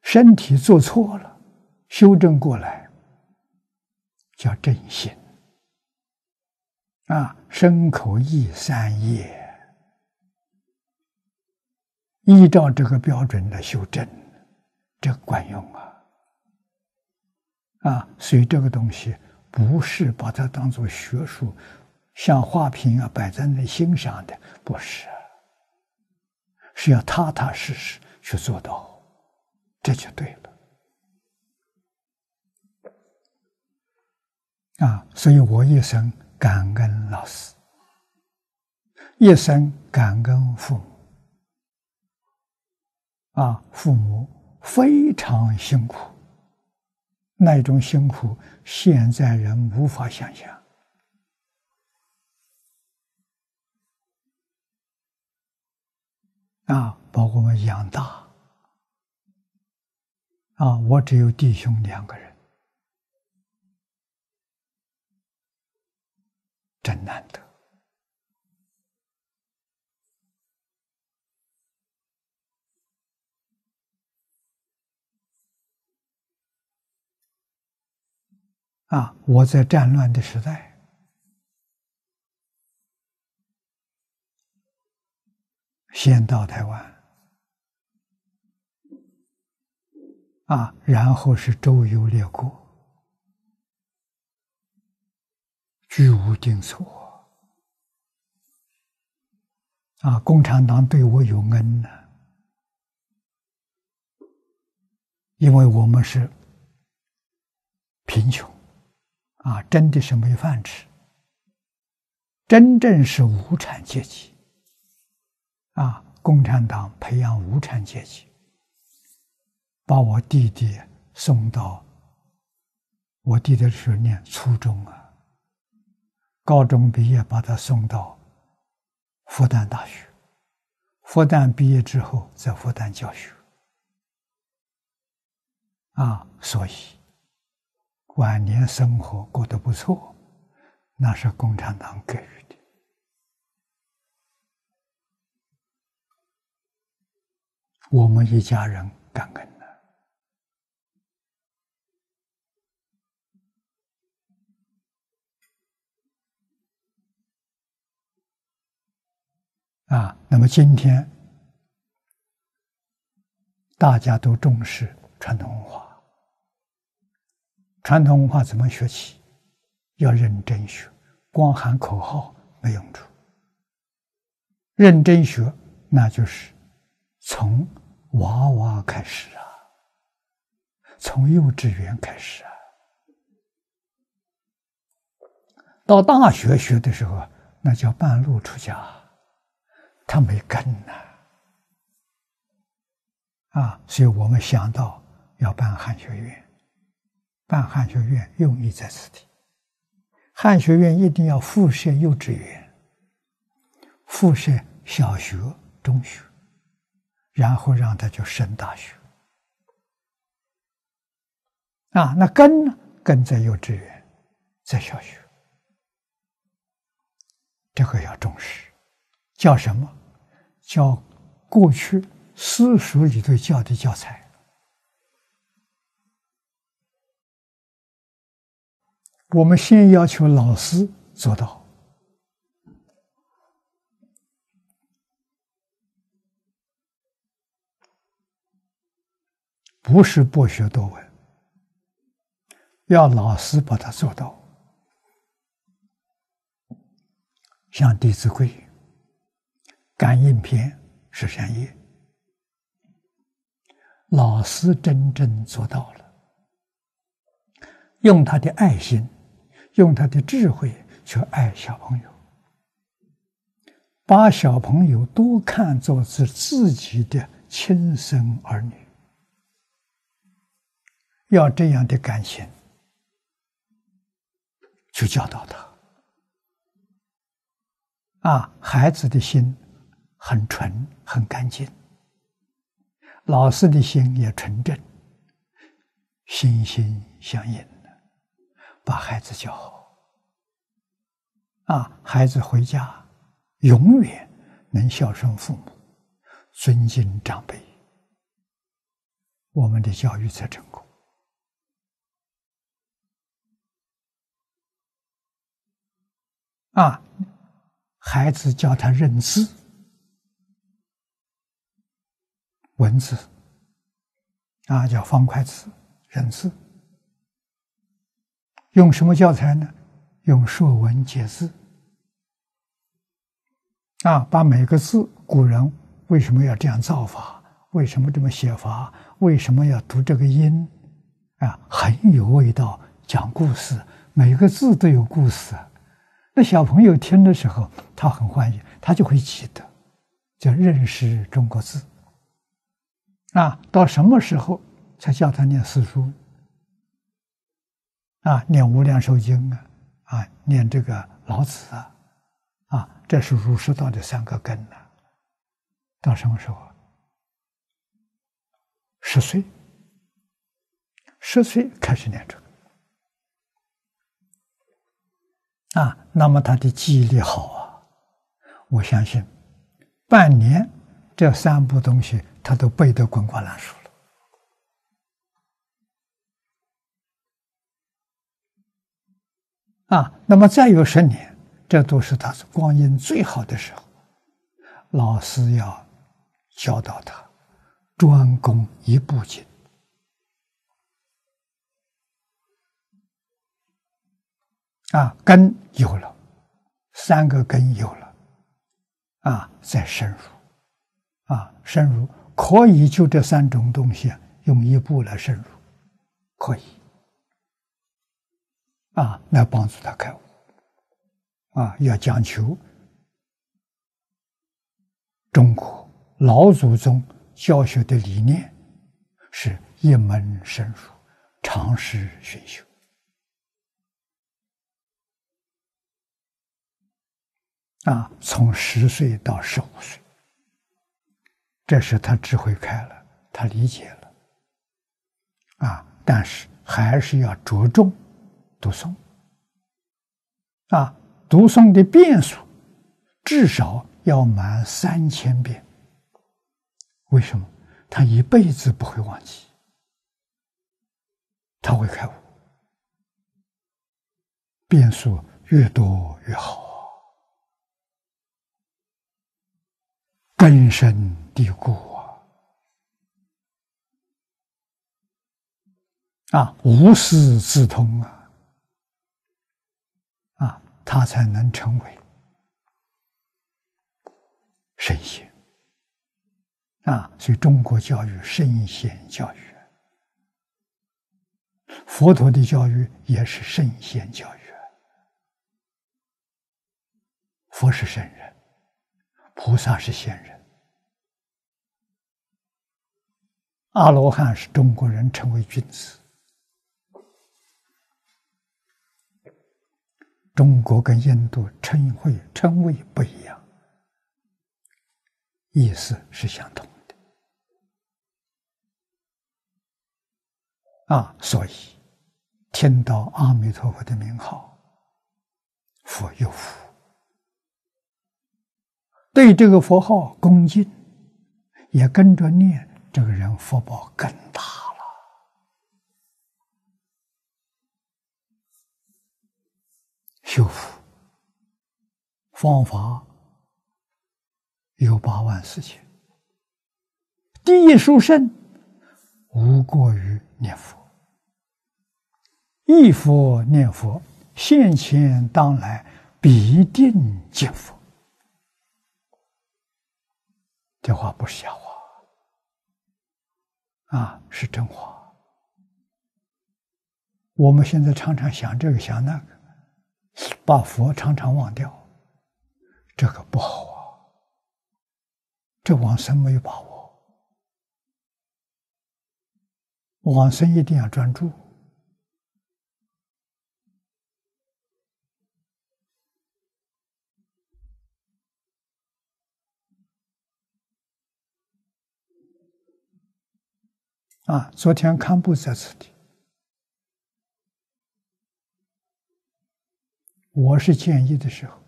身体做错了，修正过来叫正心。啊，身口意三业，依照这个标准来修正，这管用啊！啊，所以这个东西不是把它当做学术，像花瓶啊摆在那欣赏的，不是，是要踏踏实实去做到，这就对了。啊，所以我一生。感恩老师，一生感恩父母。啊，父母非常辛苦，那种辛苦现在人无法想象。啊，把我们养大。啊，我只有弟兄两个人。真难得啊！我在战乱的时代先到台湾啊，然后是周游列国。居无定所啊！共产党对我有恩呢，因为我们是贫穷啊，真的是没饭吃，真正是无产阶级啊！共产党培养无产阶级，把我弟弟送到我弟弟是念初中啊。高中毕业，把他送到复旦大学。复旦毕业之后，在复旦教学。啊，所以晚年生活过得不错，那是共产党给予的。我们一家人感恩。啊，那么今天大家都重视传统文化，传统文化怎么学起？要认真学，光喊口号没用处。认真学，那就是从娃娃开始啊，从幼稚园开始啊，到大学学的时候，那叫半路出家。他没根呐，啊，所以我们想到要办汉学院，办汉学院用意在此地。汉学院一定要附设幼稚园，附设小学、中学，然后让他就升大学。啊，那根呢？根在幼稚园，在小学，这个要重视。叫什么？叫过去私塾里头教的教材。我们先要求老师做到，不是博学多闻，要老师把它做到，像《弟子规》。感应篇十三页，老师真正做到了，用他的爱心，用他的智慧去爱小朋友，把小朋友都看作是自己的亲生儿女，要这样的感情，去教导他，啊，孩子的心。很纯，很干净。老师的心也纯正，心心相印的，把孩子教好。啊，孩子回家永远能孝顺父母，尊敬长辈，我们的教育才成功。啊，孩子教他认字。文字啊，叫方块字认字，用什么教材呢？用《说文解字》啊，把每个字，古人为什么要这样造法？为什么这么写法？为什么要读这个音？啊，很有味道，讲故事，每个字都有故事。那小朋友听的时候，他很欢喜，他就会记得，就认识中国字。啊，到什么时候才叫他念四书？啊，念《无量寿经》啊，啊，念这个老子啊，啊，这是儒释道的三个根呢。到什么时候？十岁，十岁开始念这个。啊，那么他的记忆力好啊，我相信，半年这三部东西。他都背得滚瓜烂熟了啊！那么再有十年，这都是他光阴最好的时候。老师要教导他专攻一部经啊，根有了，三个根有了啊，再深入啊，深入。可以就这三种东西用一步来深入，可以。啊，来帮助他开悟。啊。要讲求中国老祖宗教学的理念，是一门深入，长时熏修。啊，从十岁到十五岁，这时他智慧开了，他理解了，啊，但是还是要着重读诵，啊，读诵的遍数至少要满三千遍。为什么？他一辈子不会忘记，他会开悟，变数越多越好。根深蒂固啊！啊，无师自通啊！啊，他才能成为圣贤啊！所以，中国教育圣贤教育，佛陀的教育也是圣贤教育。佛是圣人。菩萨是仙人，阿罗汉是中国人称为君子。中国跟印度称谓称谓不一样，意思是相同的。啊，所以听到阿弥陀佛的名号，佛有福。对这个佛号恭敬，也跟着念，这个人福报更大了。修福方法有八万四千，第一殊胜无过于念佛，一佛念佛，现前当来必定见佛。这话不是瞎话，啊，是真话。我们现在常常想这个想那个，把佛常常忘掉，这个不好啊。这往生没有把握，往生一定要专注。啊，昨天堪布在此地，我是建议的时候，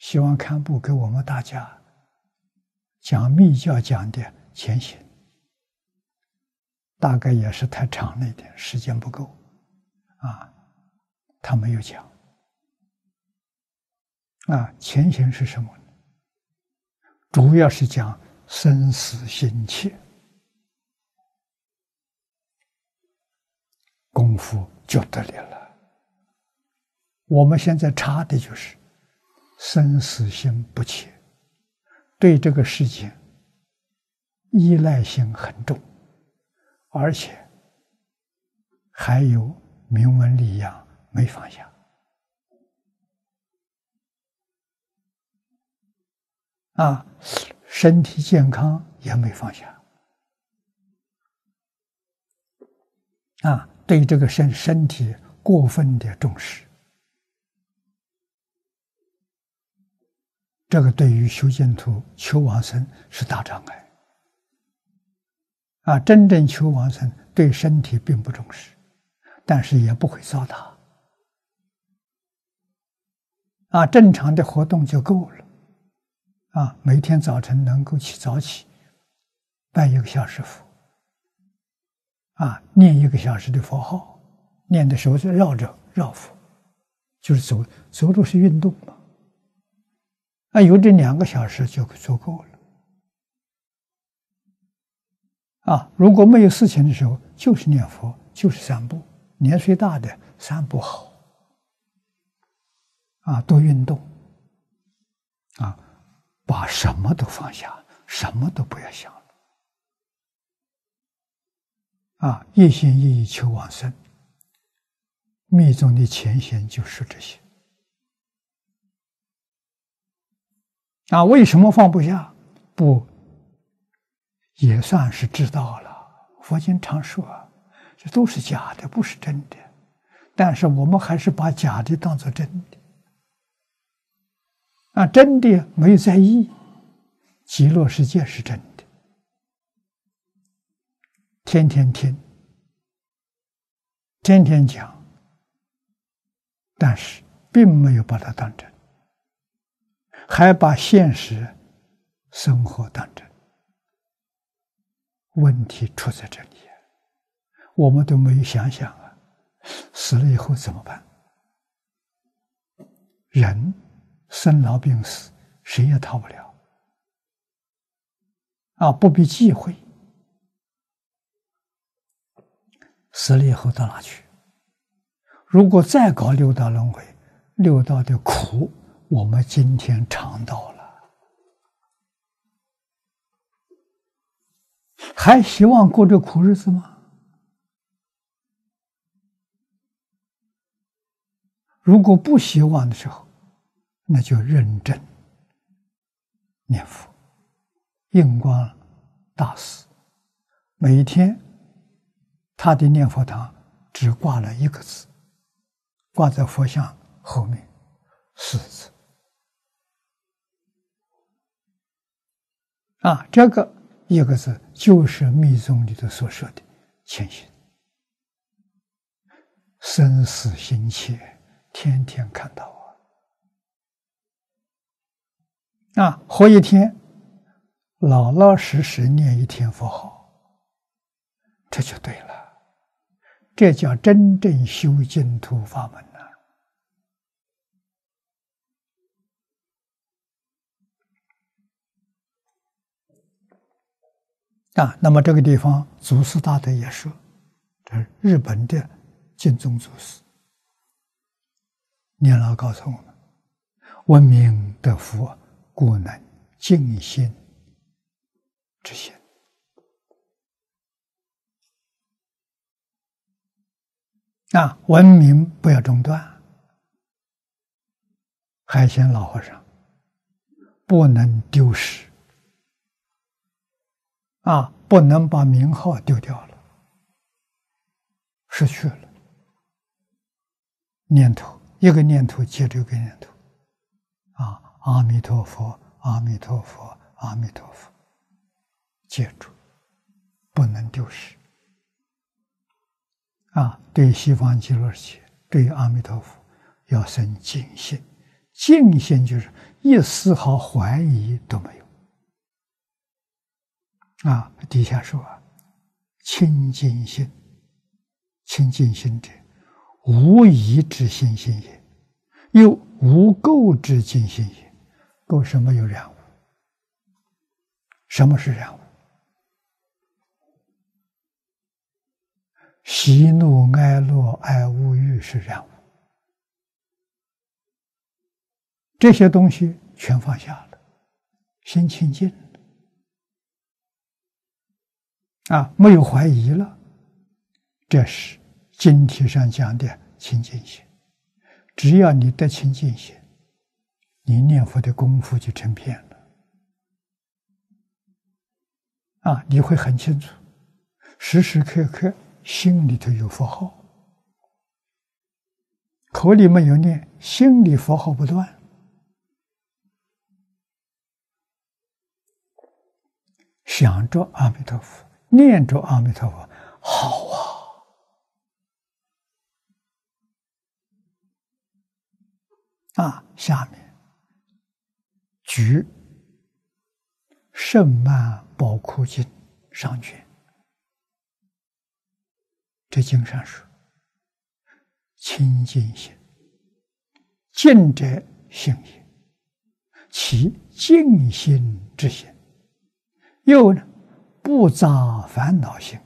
希望堪布给我们大家讲密教讲的前行，大概也是太长了一点，时间不够，啊，他没有讲。啊，前行是什么呢？主要是讲生死心切。功夫就得力了。我们现在差的就是生死心不切，对这个世界依赖性很重，而且还有名闻利养没放下啊，身体健康也没放下啊。对这个身身体过分的重视，这个对于修净土求往生是大障碍。啊，真正求往生对身体并不重视，但是也不会糟蹋。啊，正常的活动就够了。啊，每天早晨能够起早起，拜一个小时佛。啊，念一个小时的佛号，念的时候就绕着绕佛，就是走走路是运动嘛。啊，有这两个小时就足够了。啊，如果没有事情的时候，就是念佛，就是散步。年岁大的散步好，啊，多运动。啊，把什么都放下，什么都不要想。啊，一心一意求往生，密宗的前贤就是这些。啊，为什么放不下？不，也算是知道了。佛经常说，这都是假的，不是真的。但是我们还是把假的当做真的。啊，真的没有在意，极乐世界是真的，天天听，天天讲，但是并没有把它当真，还把现实生活当真。问题出在这里，我们都没有想想啊，死了以后怎么办？人生老病死，谁也逃不了啊！不必忌讳，死了以后到哪去？如果再搞六道轮回，六道的苦，我们今天尝到了，还希望过这苦日子吗？如果不希望的时候，那就认真念佛。印光大师每天他的念佛堂只挂了一个字，挂在佛像后面四字。啊，这个一个字就是密宗里头所说的谦虚，生死心切，天天看到我。啊，活一天，老老实实念一天佛号，这就对了。这叫真正修净土法门呐！啊，那么这个地方祖师大德也说，这日本的净宗祖师念老告诉我们：文明的佛。故能静心之心啊，文明不要中断。海鲜老和尚不能丢失啊，不能把名号丢掉了，失去了念头，一个念头接着一个念头啊。阿弥陀佛，阿弥陀佛，阿弥陀佛，记住，不能丢失。啊，对西方极乐世界，对阿弥陀佛，要生敬心，敬心就是一丝毫怀疑都没有。啊，底下说啊，清净心，清净心者，无疑之心心也，又无垢之净心也。够什么有染污？什么是染污？喜怒哀乐爱恶欲是染污，这些东西全放下了，心清净啊，没有怀疑了。这是经题上讲的清净心。只要你得清净心。你念佛的功夫就成片了，啊，你会很清楚，时时刻刻心里头有佛号，口里没有念，心里佛号不断，想着阿弥陀佛，念着阿弥陀佛，好啊，啊，下面。举《圣曼宝库经》上卷，这经上说：“清净心，净者性也，其净心之心，又呢不杂烦恼心，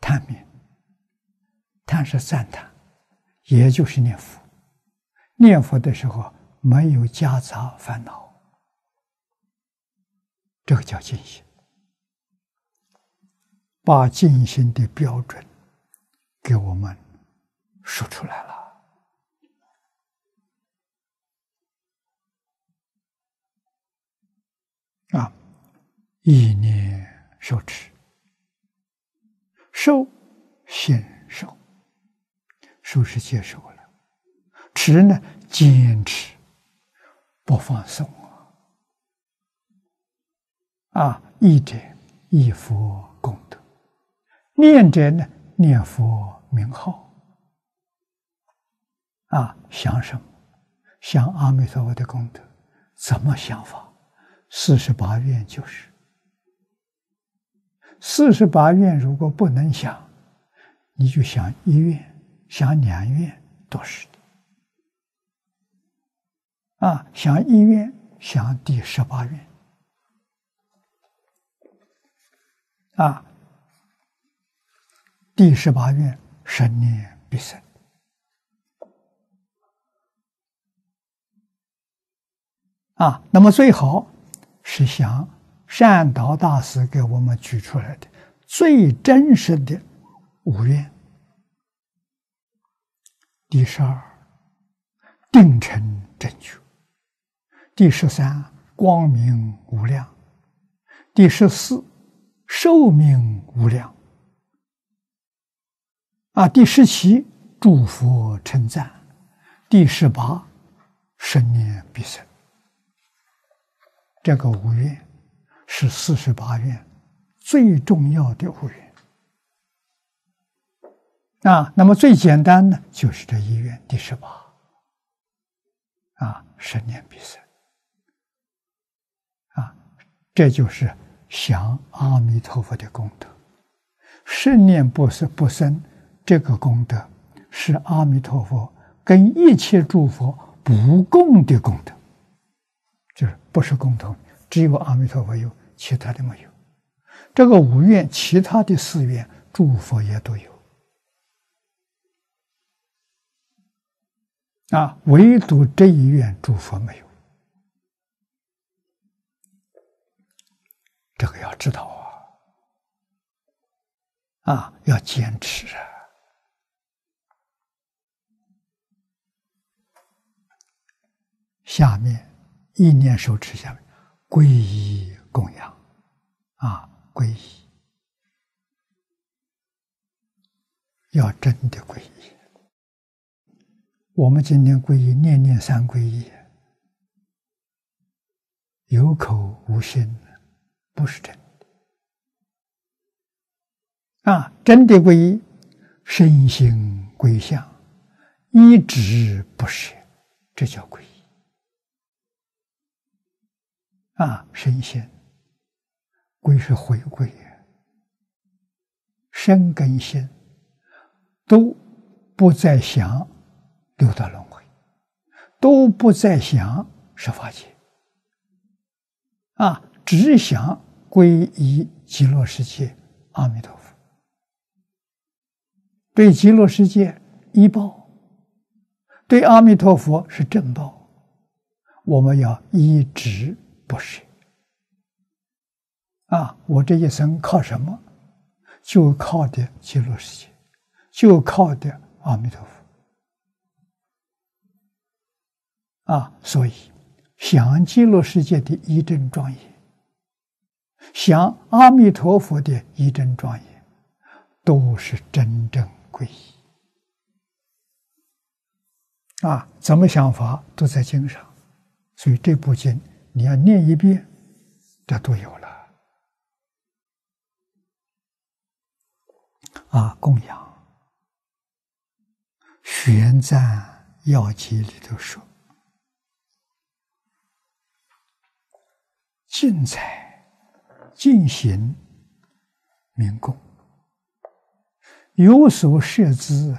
叹名，叹是赞叹，也就是念佛。”念佛的时候没有夹杂烦恼，这个叫静心。把静心的标准给我们说出来了啊！意念受持，受先受，受是接受了。持呢，坚持不放松啊！啊，译者一佛功德，念者呢念佛名号啊，想什么？想阿弥陀佛的功德，怎么想法？四十八愿就是。四十八愿如果不能想，你就想一愿，想两愿都是的。啊，想一愿，想第十八愿。啊，第十八愿，生念必生。啊，那么最好是想善导大师给我们举出来的最真实的五愿。第十二，定成正觉；第十三，光明无量；第十四，寿命无量；啊，第十七，祝福称赞；第十八，生念必生。这个五愿是四十八愿最重要的五愿啊。那么最简单的就是这一愿第十八啊，十年必生啊，这就是想阿弥陀佛的功德。十念不生不生，这个功德是阿弥陀佛跟一切诸佛不共的功德。就是不是共同，只有阿弥陀佛有，其他的没有。这个五愿，其他的四愿，诸佛也都有。啊，唯独这一愿，诸佛没有。这个要知道啊，啊，要坚持啊。下面。意念手持下面，皈依供养，啊，皈依，要真的皈依。我们今天皈依，念念三皈依，有口无心，不是真的。啊，真的皈依，身心归向，一直不舍，这叫皈依。啊，神仙归是回归，身跟心都不再想六道轮回，都不再想十法界，啊，只想皈依极乐世界阿弥陀佛，对极乐世界依报，对阿弥陀佛是正报，我们要一直。不是啊！我这一生靠什么？就靠的极乐世界，就靠的阿弥陀佛啊！所以，想极乐世界的一真庄严，想阿弥陀佛的一真庄严，都是真正皈依啊！怎么想法都在经上，所以这部经。你要念一遍，这都有了。啊，供养，玄奘要解里头说：“净财净行名供，有所设之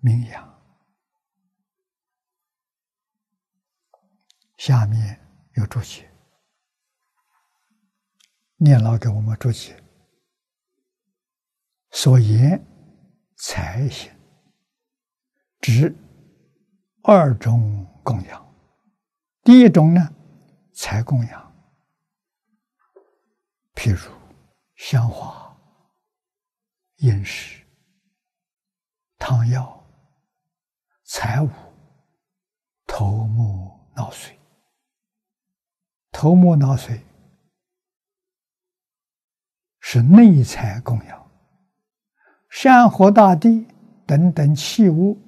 名扬。”下面。有注解，念老给我们注解。所言财行，指二种供养。第一种呢，财供养，譬如香花、饮食、汤药、财物、头目脑髓。头目脑髓是内财供养，山河大地等等器物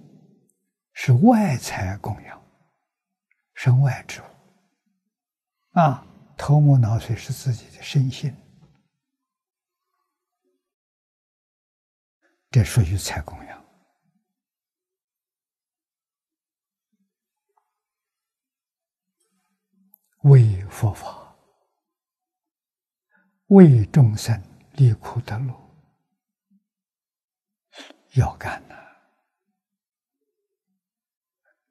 是外财供养，身外之物啊。头目脑髓是自己的身心，这属于财供养。为佛法，为众生离苦得乐，要干呐！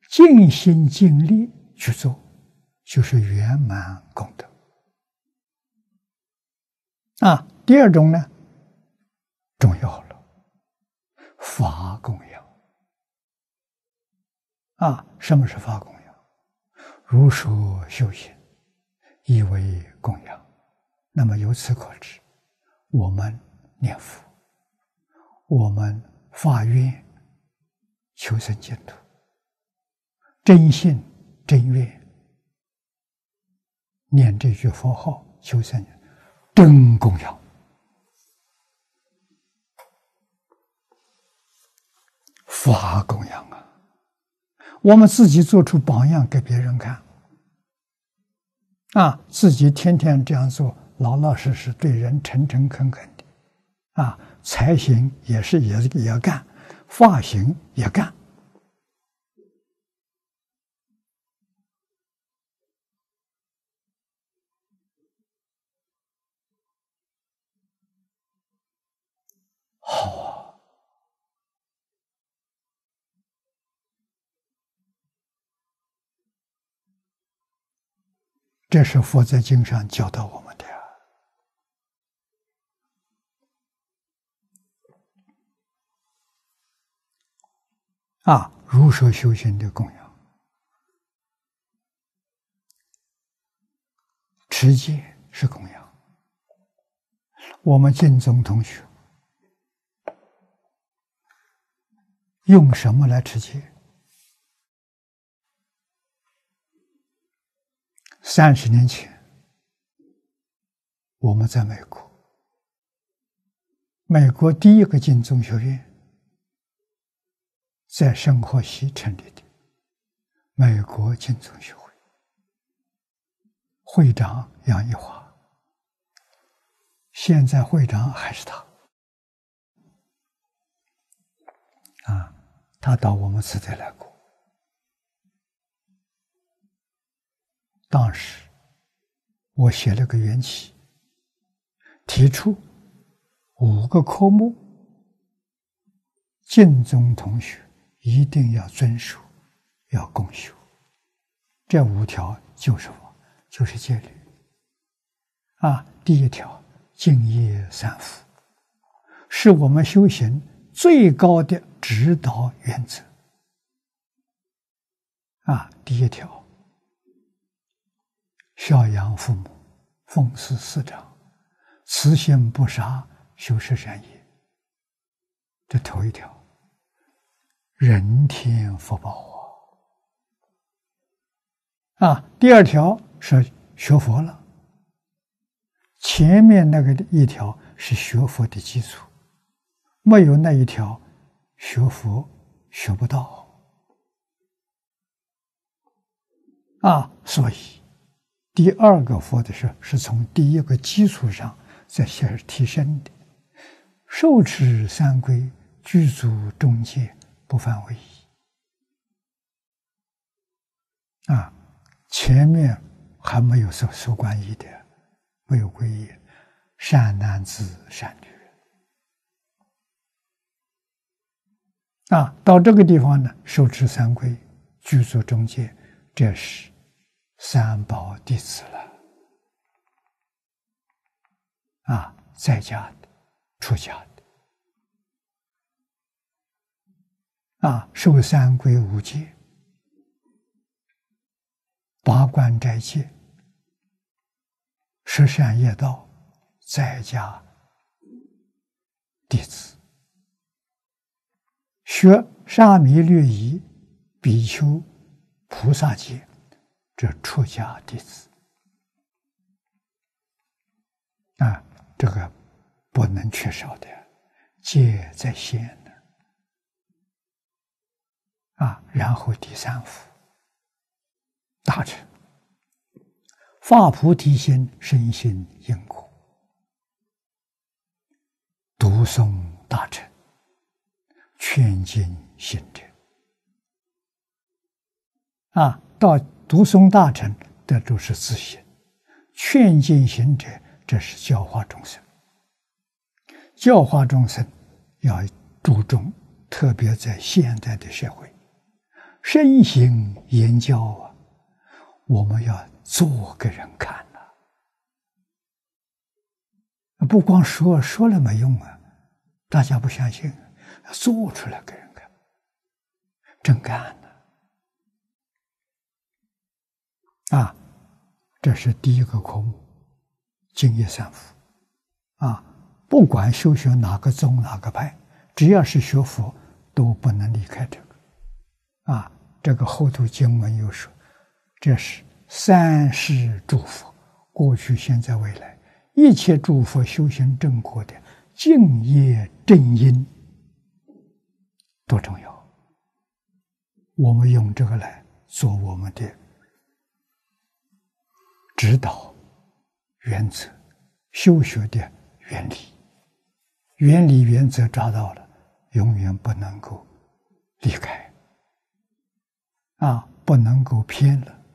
尽心尽力去做，就是圆满功德。啊，第二种呢，重要了，法供养。啊，什么是法供养？如说修行，以为供养。那么由此可知，我们念佛，我们发愿求生净土，真心真愿念这句佛号求生。真供养，法供养啊！我们自己做出榜样给别人看，啊，自己天天这样做，老老实实对人诚诚恳恳的，啊，财行也是也也要干，发型也干。这是佛在经上教导我们的啊，如说修行的供养，持戒是供养。我们晋宗同学。用什么来持戒？三十年前，我们在美国，美国第一个金宗学院在圣荷西成立的美国金宗学会，会长杨一华，现在会长还是他，啊。他到我们此地来过，当时我写了个缘起，提出五个科目，晋中同学一定要遵守，要共修。这五条就是我？就是戒律。啊，第一条，敬业三福，是我们修行最高的。指导原则啊，第一条，孝养父母，奉事师长，慈心不杀，修持善业。这头一条，人天福报啊！啊，第二条是学佛了。前面那个一条是学佛的基础，没有那一条。学佛学不到啊，所以第二个佛的是是从第一个基础上再先提升的，受持三规，具足中戒，不犯违仪啊。前面还没有受受观一的，没有皈依，善男子善女人。啊，到这个地方呢，受持三规，具足中戒，这是三宝弟子了。啊，在家的、出家的，啊，受三规五戒、八关斋戒、十善业道，在家弟子。学沙弥律仪、比丘、菩萨戒，这出家弟子。啊，这个不能缺少的，戒在先呢。啊，然后第三幅大臣发菩提心，身心因果，读诵大乘劝进行者。啊，到读诵大臣的都是自信，劝进行者这是教化众生，教化众生要注重，特别在现代的社会。身行言教啊，我们要做给人看呐，不光说说了没用啊，大家不相信，做出来给人看，真干的啊！这是第一个科目，敬业三福啊！不管修学哪个宗哪个派，只要是学佛，都不能离开这个啊。这个后头经文又说，这是三世诸佛，过去、现在、未来一切诸佛修行正果的敬业正因，多重要！我们用这个来做我们的指导原则，修学的原理，原理原则抓到了，永远不能够离开。啊，不能够偏了，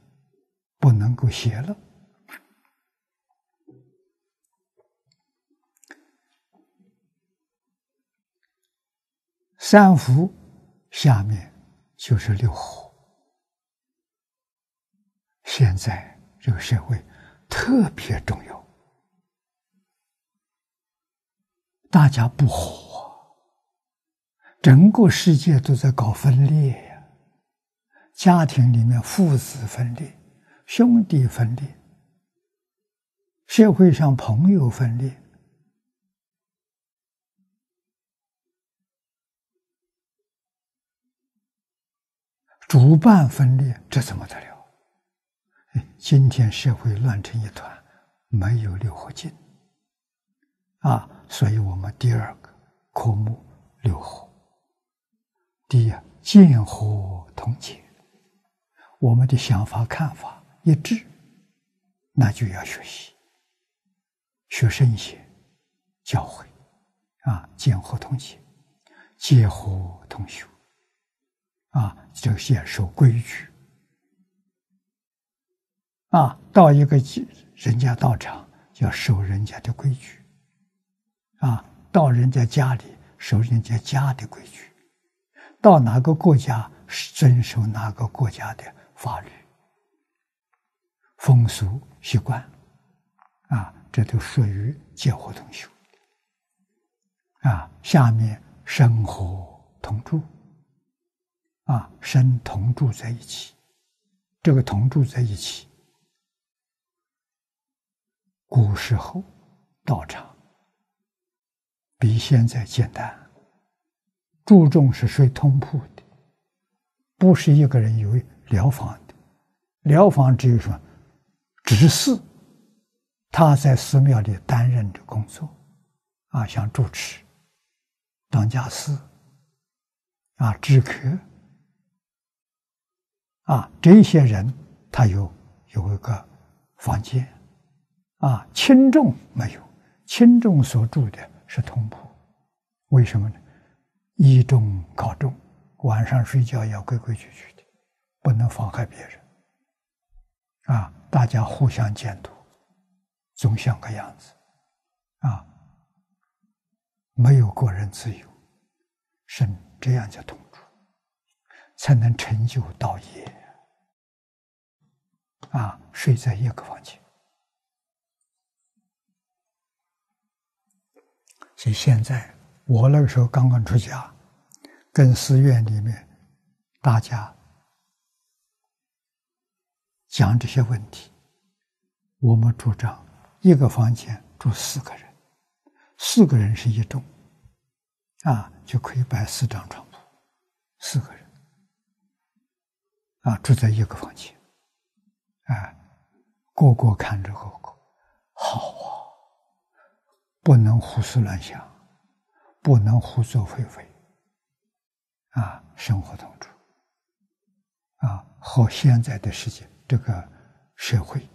不能够邪了。三福下面就是六火。现在这个社会特别重要，大家不和，整个世界都在搞分裂呀。家庭里面父子分裂，兄弟分裂，社会上朋友分裂，主办分裂，这怎么得了？今天社会乱成一团，没有六合金啊！所以我们第二个科目六合，第一见合同解。我们的想法、看法一致，那就要学习，学圣贤教诲，啊，见合同解，见合同修，啊，这些守规矩，啊，到一个人家道场要守人家的规矩，啊，到人家家里守人家家的规矩，到哪个国家遵守哪个国家的。法律、风俗习惯，啊，这都属于结合同修。啊，下面生活同住，啊，生同住在一起，这个同住在一起，古时候道场比现在简单，注重是睡通铺的，不是一个人有。疗房的疗房只有说执事，他在寺庙里担任着工作，啊，像主持、当家师、啊知客，啊这些人他有有一个房间，啊轻重没有，轻重所住的是同铺，为什么呢？一重高重，晚上睡觉要规规矩矩的。不能妨害别人，啊！大家互相监督，总像个样子，啊！没有个人自由，是这样叫同住，才能成就道业。啊！睡在一个房间，所以现在我那个时候刚刚出家，跟寺院里面大家。讲这些问题，我们主张一个房间住四个人，四个人是一栋，啊，就可以摆四张床铺，四个人，啊，住在一个房间，啊，个个看着个个好啊，不能胡思乱想，不能胡作非为，啊，生活同住，啊，和现在的世界这个社会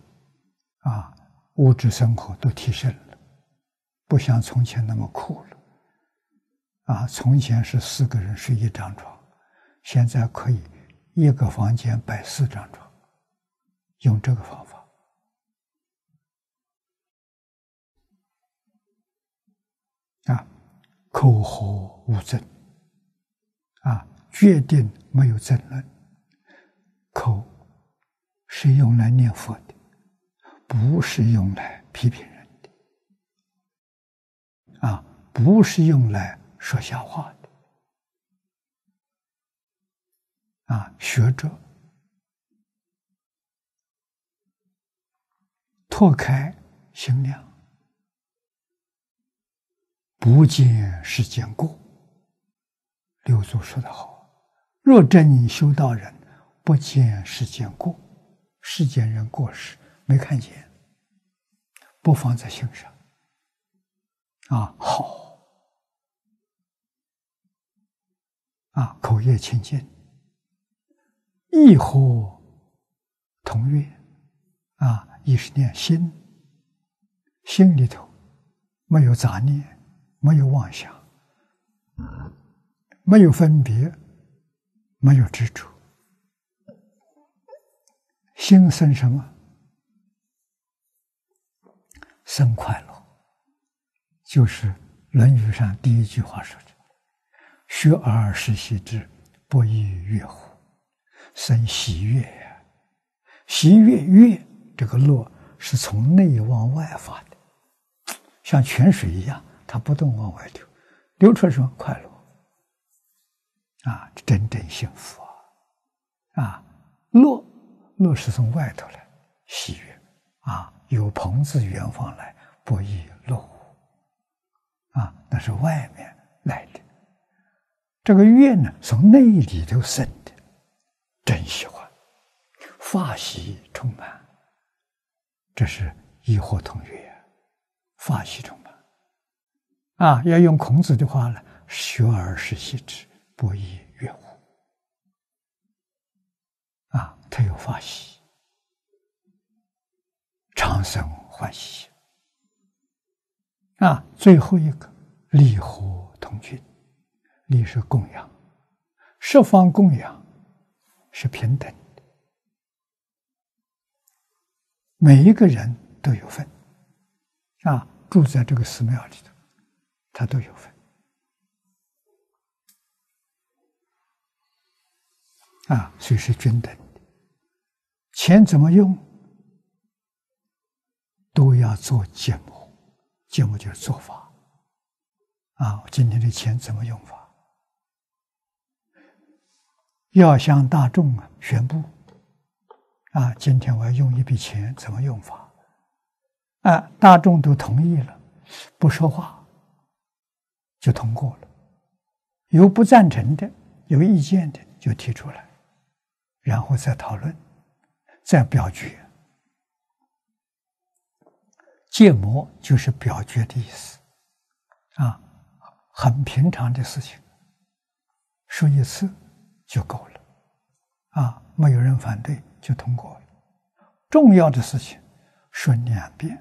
啊，物质生活都提升了，不像从前那么苦了。啊，从前是四个人睡一张床，现在可以一个房间摆四张床，用这个方法。啊，口和无争，啊，决定没有争论。口是用来念佛的，不是用来批评人的。啊，不是用来说瞎话的。啊，学者拓开心量。不见世间过，六祖说的好：“若真修道人，不见世间过，世间人过失没看见，不放在心上。啊，好，啊，口业清净，意和同悦，啊，意是念心，心里头没有杂念。”没有妄想，没有分别，没有执着，心生什么？生快乐。就是《论语》上第一句话说的：“学而时习之，不亦说乎？生喜悦！喜悦悦，这个乐是从内往外发的，像泉水一样。”它不动往外流，流出什么快乐？啊，真正幸福啊！啊，乐乐是从外头来，喜悦啊，有朋自远方来，不亦乐乎？啊，那是外面来的。这个悦呢，从内里头生的，真喜欢，发喜充满，这是异火同悦，发喜充满。啊，要用孔子的话呢，“学而时习之，不亦乐乎？”啊，他有发喜，长生欢喜。啊，最后一个利和同居，利是供养，十方供养是平等的，每一个人都有份。啊，住在这个寺庙里头。他都有份啊，所以是均等的。钱怎么用，都要做节目，节目就是做法啊。今天的钱怎么用法？要向大众啊宣布啊，今天我要用一笔钱，怎么用法？啊，大众都同意了，不说话。就通过了，有不赞成的、有意见的就提出来，然后再讨论，再表决。建模就是表决的意思，啊，很平常的事情，说一次就够了，啊，没有人反对就通过了。重要的事情说两遍，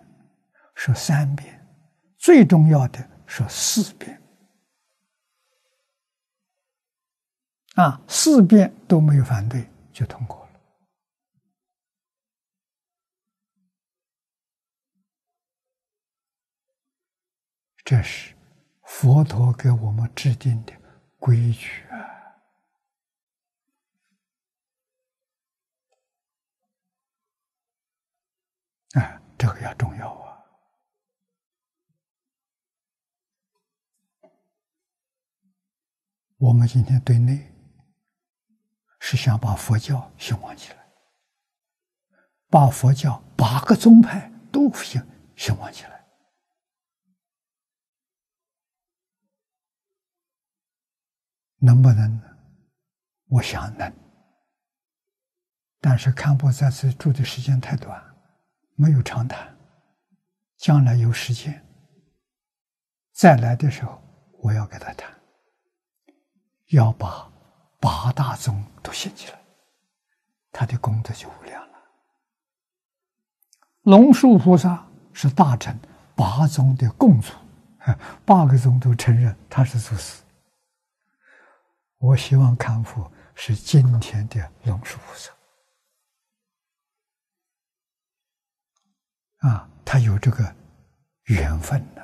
说三遍，最重要的说四遍。啊，四遍都没有反对，就通过了。这是佛陀给我们制定的规矩啊！啊，这个要重要啊！我们今天对内。是想把佛教兴旺起来，把佛教八个宗派都兴兴旺起来，能不能？我想能，但是看破在此住的时间太短，没有长谈。将来有时间再来的时候，我要跟他谈，要把。八大宗都兴起来，他的功德就无量了。龙树菩萨是大乘八宗的共主，八个宗都承认他是祖师。我希望康复是今天的龙树菩萨啊，他有这个缘分呢。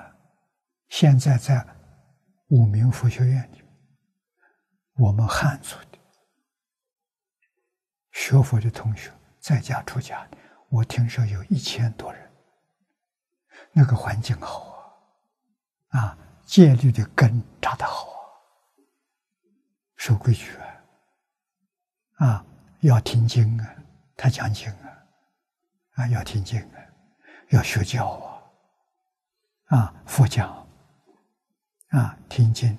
现在在五明佛学院里，我们汉族的。学佛的同学在家出家的，我听说有一千多人。那个环境好啊，啊，戒律的根扎得好啊，守规矩啊，啊，要听经啊，他讲经啊，啊，要听经啊，要学教啊，啊，佛讲。啊，听经、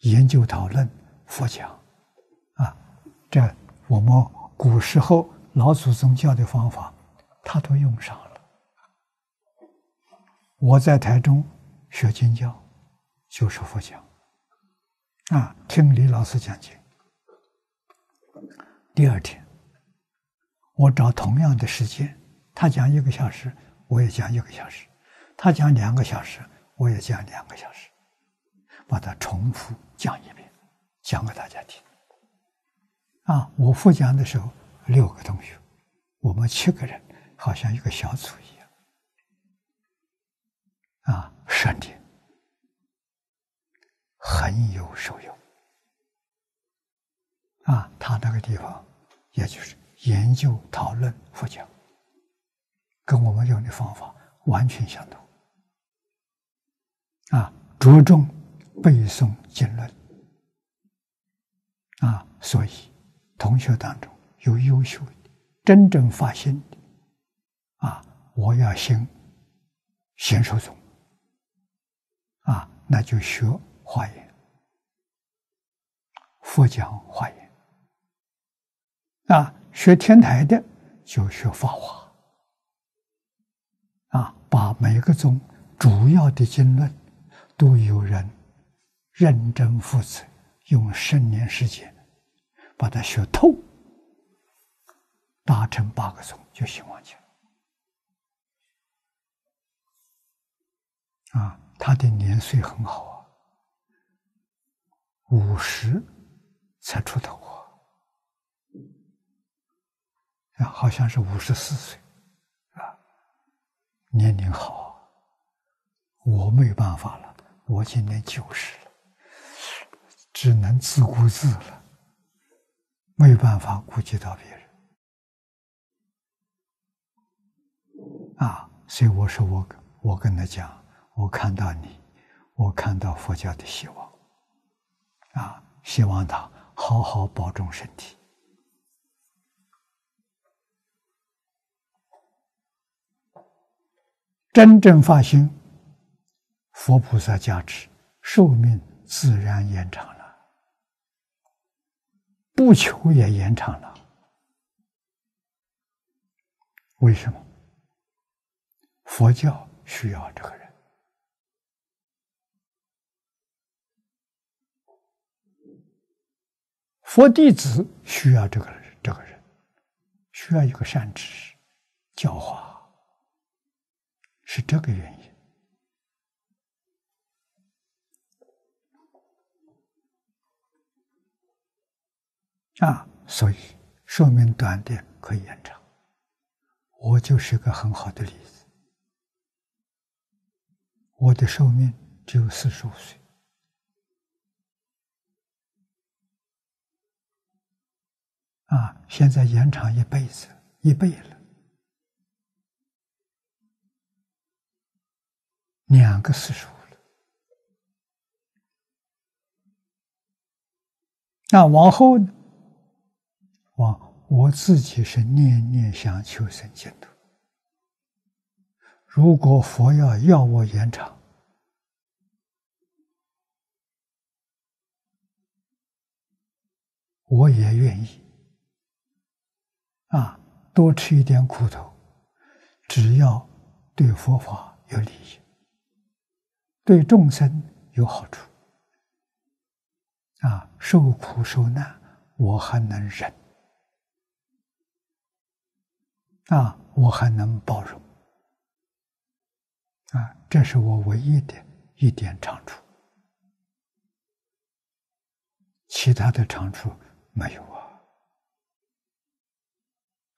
研究讨论。佛讲，啊，这我们古时候老祖宗教的方法，他都用上了。我在台中学经教，就是佛讲，啊，听李老师讲经。第二天，我找同样的时间，他讲一个小时，我也讲一个小时；他讲两个小时，我也讲两个小时。把它重复讲一遍，讲给大家听。啊，我复讲的时候，六个同学，我们七个人，好像一个小组一样。啊，山顶很有受用。啊，他那个地方，也就是研究讨论佛教，跟我们用的方法完全相同。啊，着重。背诵经论啊，所以同学当中有优秀的、真正发心的啊，我要行贤受宗啊，那就学华严，佛讲华严啊，学天台的就学法华啊，把每个宗主要的经论都有人。认真负责，用十年时间把它学透，达成八个宗就行完去啊，他的年岁很好啊，五十才出头啊，好像是五十四岁啊，年龄好，我没办法了，我今年九十了。只能自顾自了，没有办法顾及到别人啊！所以我说我我跟他讲，我看到你，我看到佛教的希望啊！希望他好好保重身体，真正发心，佛菩萨加持，寿命自然延长。不求也延长了，为什么？佛教需要这个人，佛弟子需要这个，这个人需要一个善知识教化，是这个原因。啊，所以寿命短点可以延长。我就是个很好的例子。我的寿命只有四十五岁，啊，现在延长一辈子，一倍了，两个四十五了。那往后呢？我我自己是念念想求生净土。如果佛要要我延长，我也愿意。啊，多吃一点苦头，只要对佛法有利益，对众生有好处，啊，受苦受难我还能忍。啊，我还能包容，啊，这是我唯一的一点长处，其他的长处没有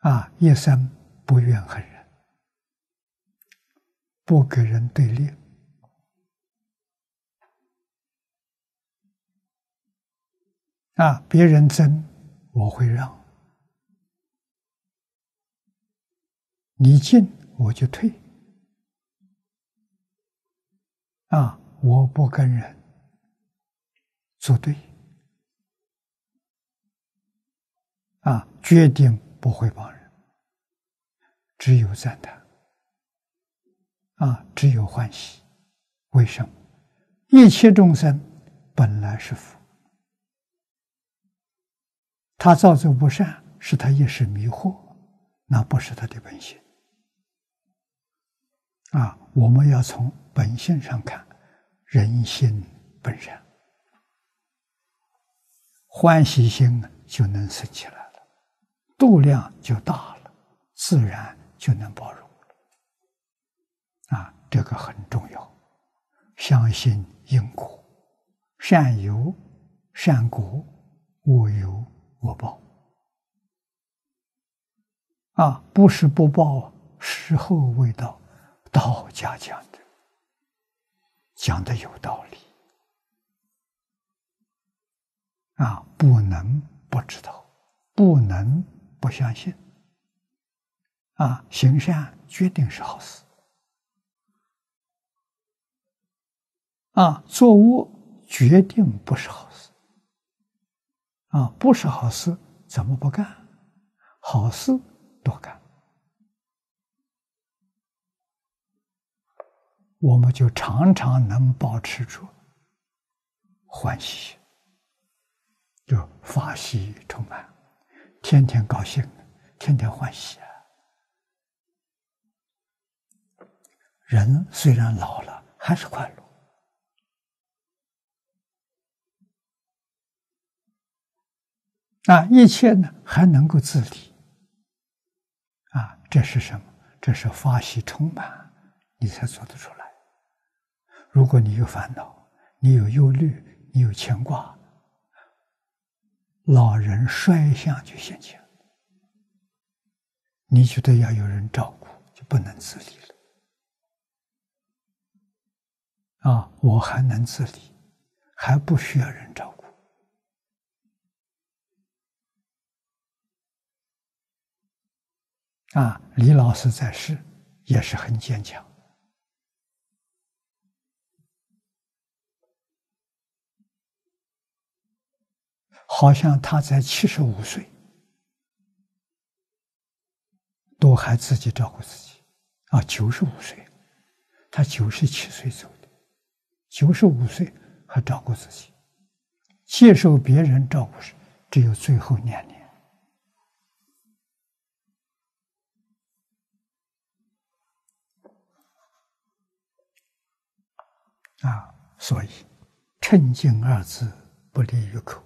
啊，啊，一生不怨恨人，不给人对立。啊，别人争，我会让；你进，我就退。啊，我不跟人作对。啊，决定不会帮人，只有赞叹。啊，只有欢喜。为什么？一切众生本来是福。他造作不善，是他一时迷惑，那不是他的本性。啊，我们要从本性上看，人心本善，欢喜心就能生起来了，度量就大了，自然就能包容。啊，这个很重要，相信因果，善有善果，恶有。恶报啊，不是不报，时候未到。道家讲的，讲的有道理啊，不能不知道，不能不相信啊。行善决定是好事啊，做恶决定不是好事。啊，不是好事，怎么不干？好事多干，我们就常常能保持住欢喜，就法喜充满，天天高兴，天天欢喜啊！人虽然老了，还是快乐。啊，一切呢还能够自理，啊，这是什么？这是发喜充满，你才做得出来。如果你有烦恼，你有忧虑，你有牵挂，老人衰相就现前，你觉得要有人照顾，就不能自理了。啊，我还能自理，还不需要人照顾。啊，李老师在世也是很坚强，好像他才七十五岁都还自己照顾自己，啊，九十五岁，他九十七岁走的，九十五岁还照顾自己，接受别人照顾时，只有最后两年。啊，所以“称敬”二字不离于口，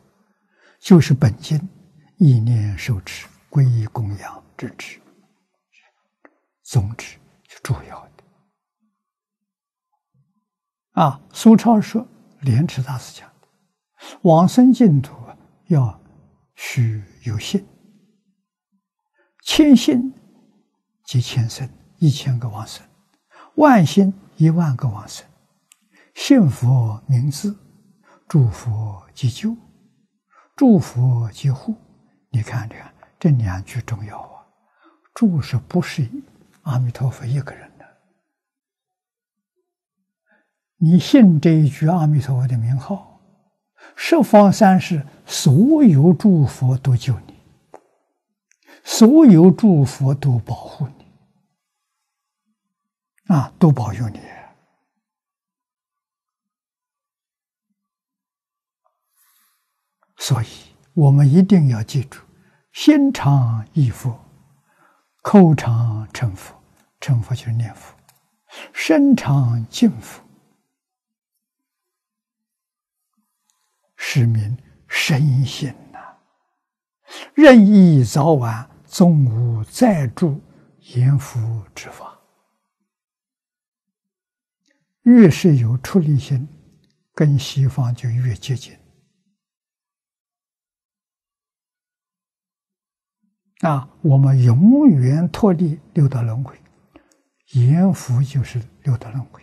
就是本经意念受持、皈依供养之旨、宗旨，是主要的。啊，苏超说，莲池大师讲的，往生净土要许有信，千信即千生，一千个往生；万信一万个往生。信佛名字，祝佛即救，祝佛即护。你看这这两句重要啊！祝是不是阿弥陀佛一个人的？你信这一句阿弥陀佛的名号，十方三世所有诸佛都救你，所有诸佛都保护你，啊，都保佑你。所以，我们一定要记住：心常忆佛，口常称佛，称佛就是念佛；身常敬佛，是名身心呐。任意早晚，终无再住严福之法。越是有出离心，跟西方就越接近。啊，我们永远脱离六道轮回，严福就是六道轮回。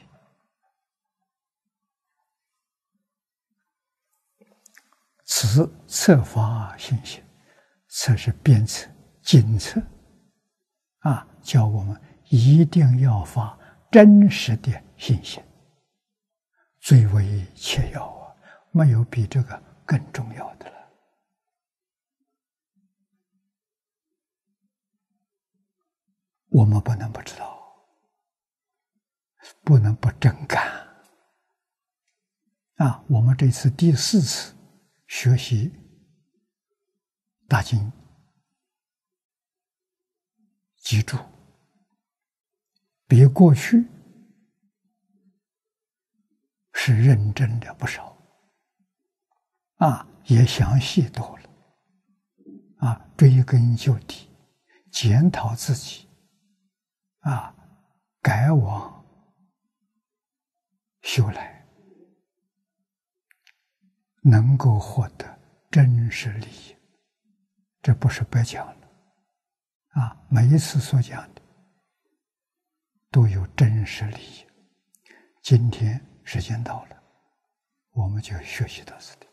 此策法信心，策是鞭策、警策，啊，叫我们一定要发真实的信心，最为切要啊！没有比这个更重要的了。我们不能不知道，不能不真干啊！我们这次第四次。学习大经，记住，比过去是认真的不少，啊，也详细多了，啊，追根究底，检讨自己，啊，改往修来。能够获得真实利益，这不是白讲了啊！每一次所讲的都有真实利益。今天时间到了，我们就学习到此地。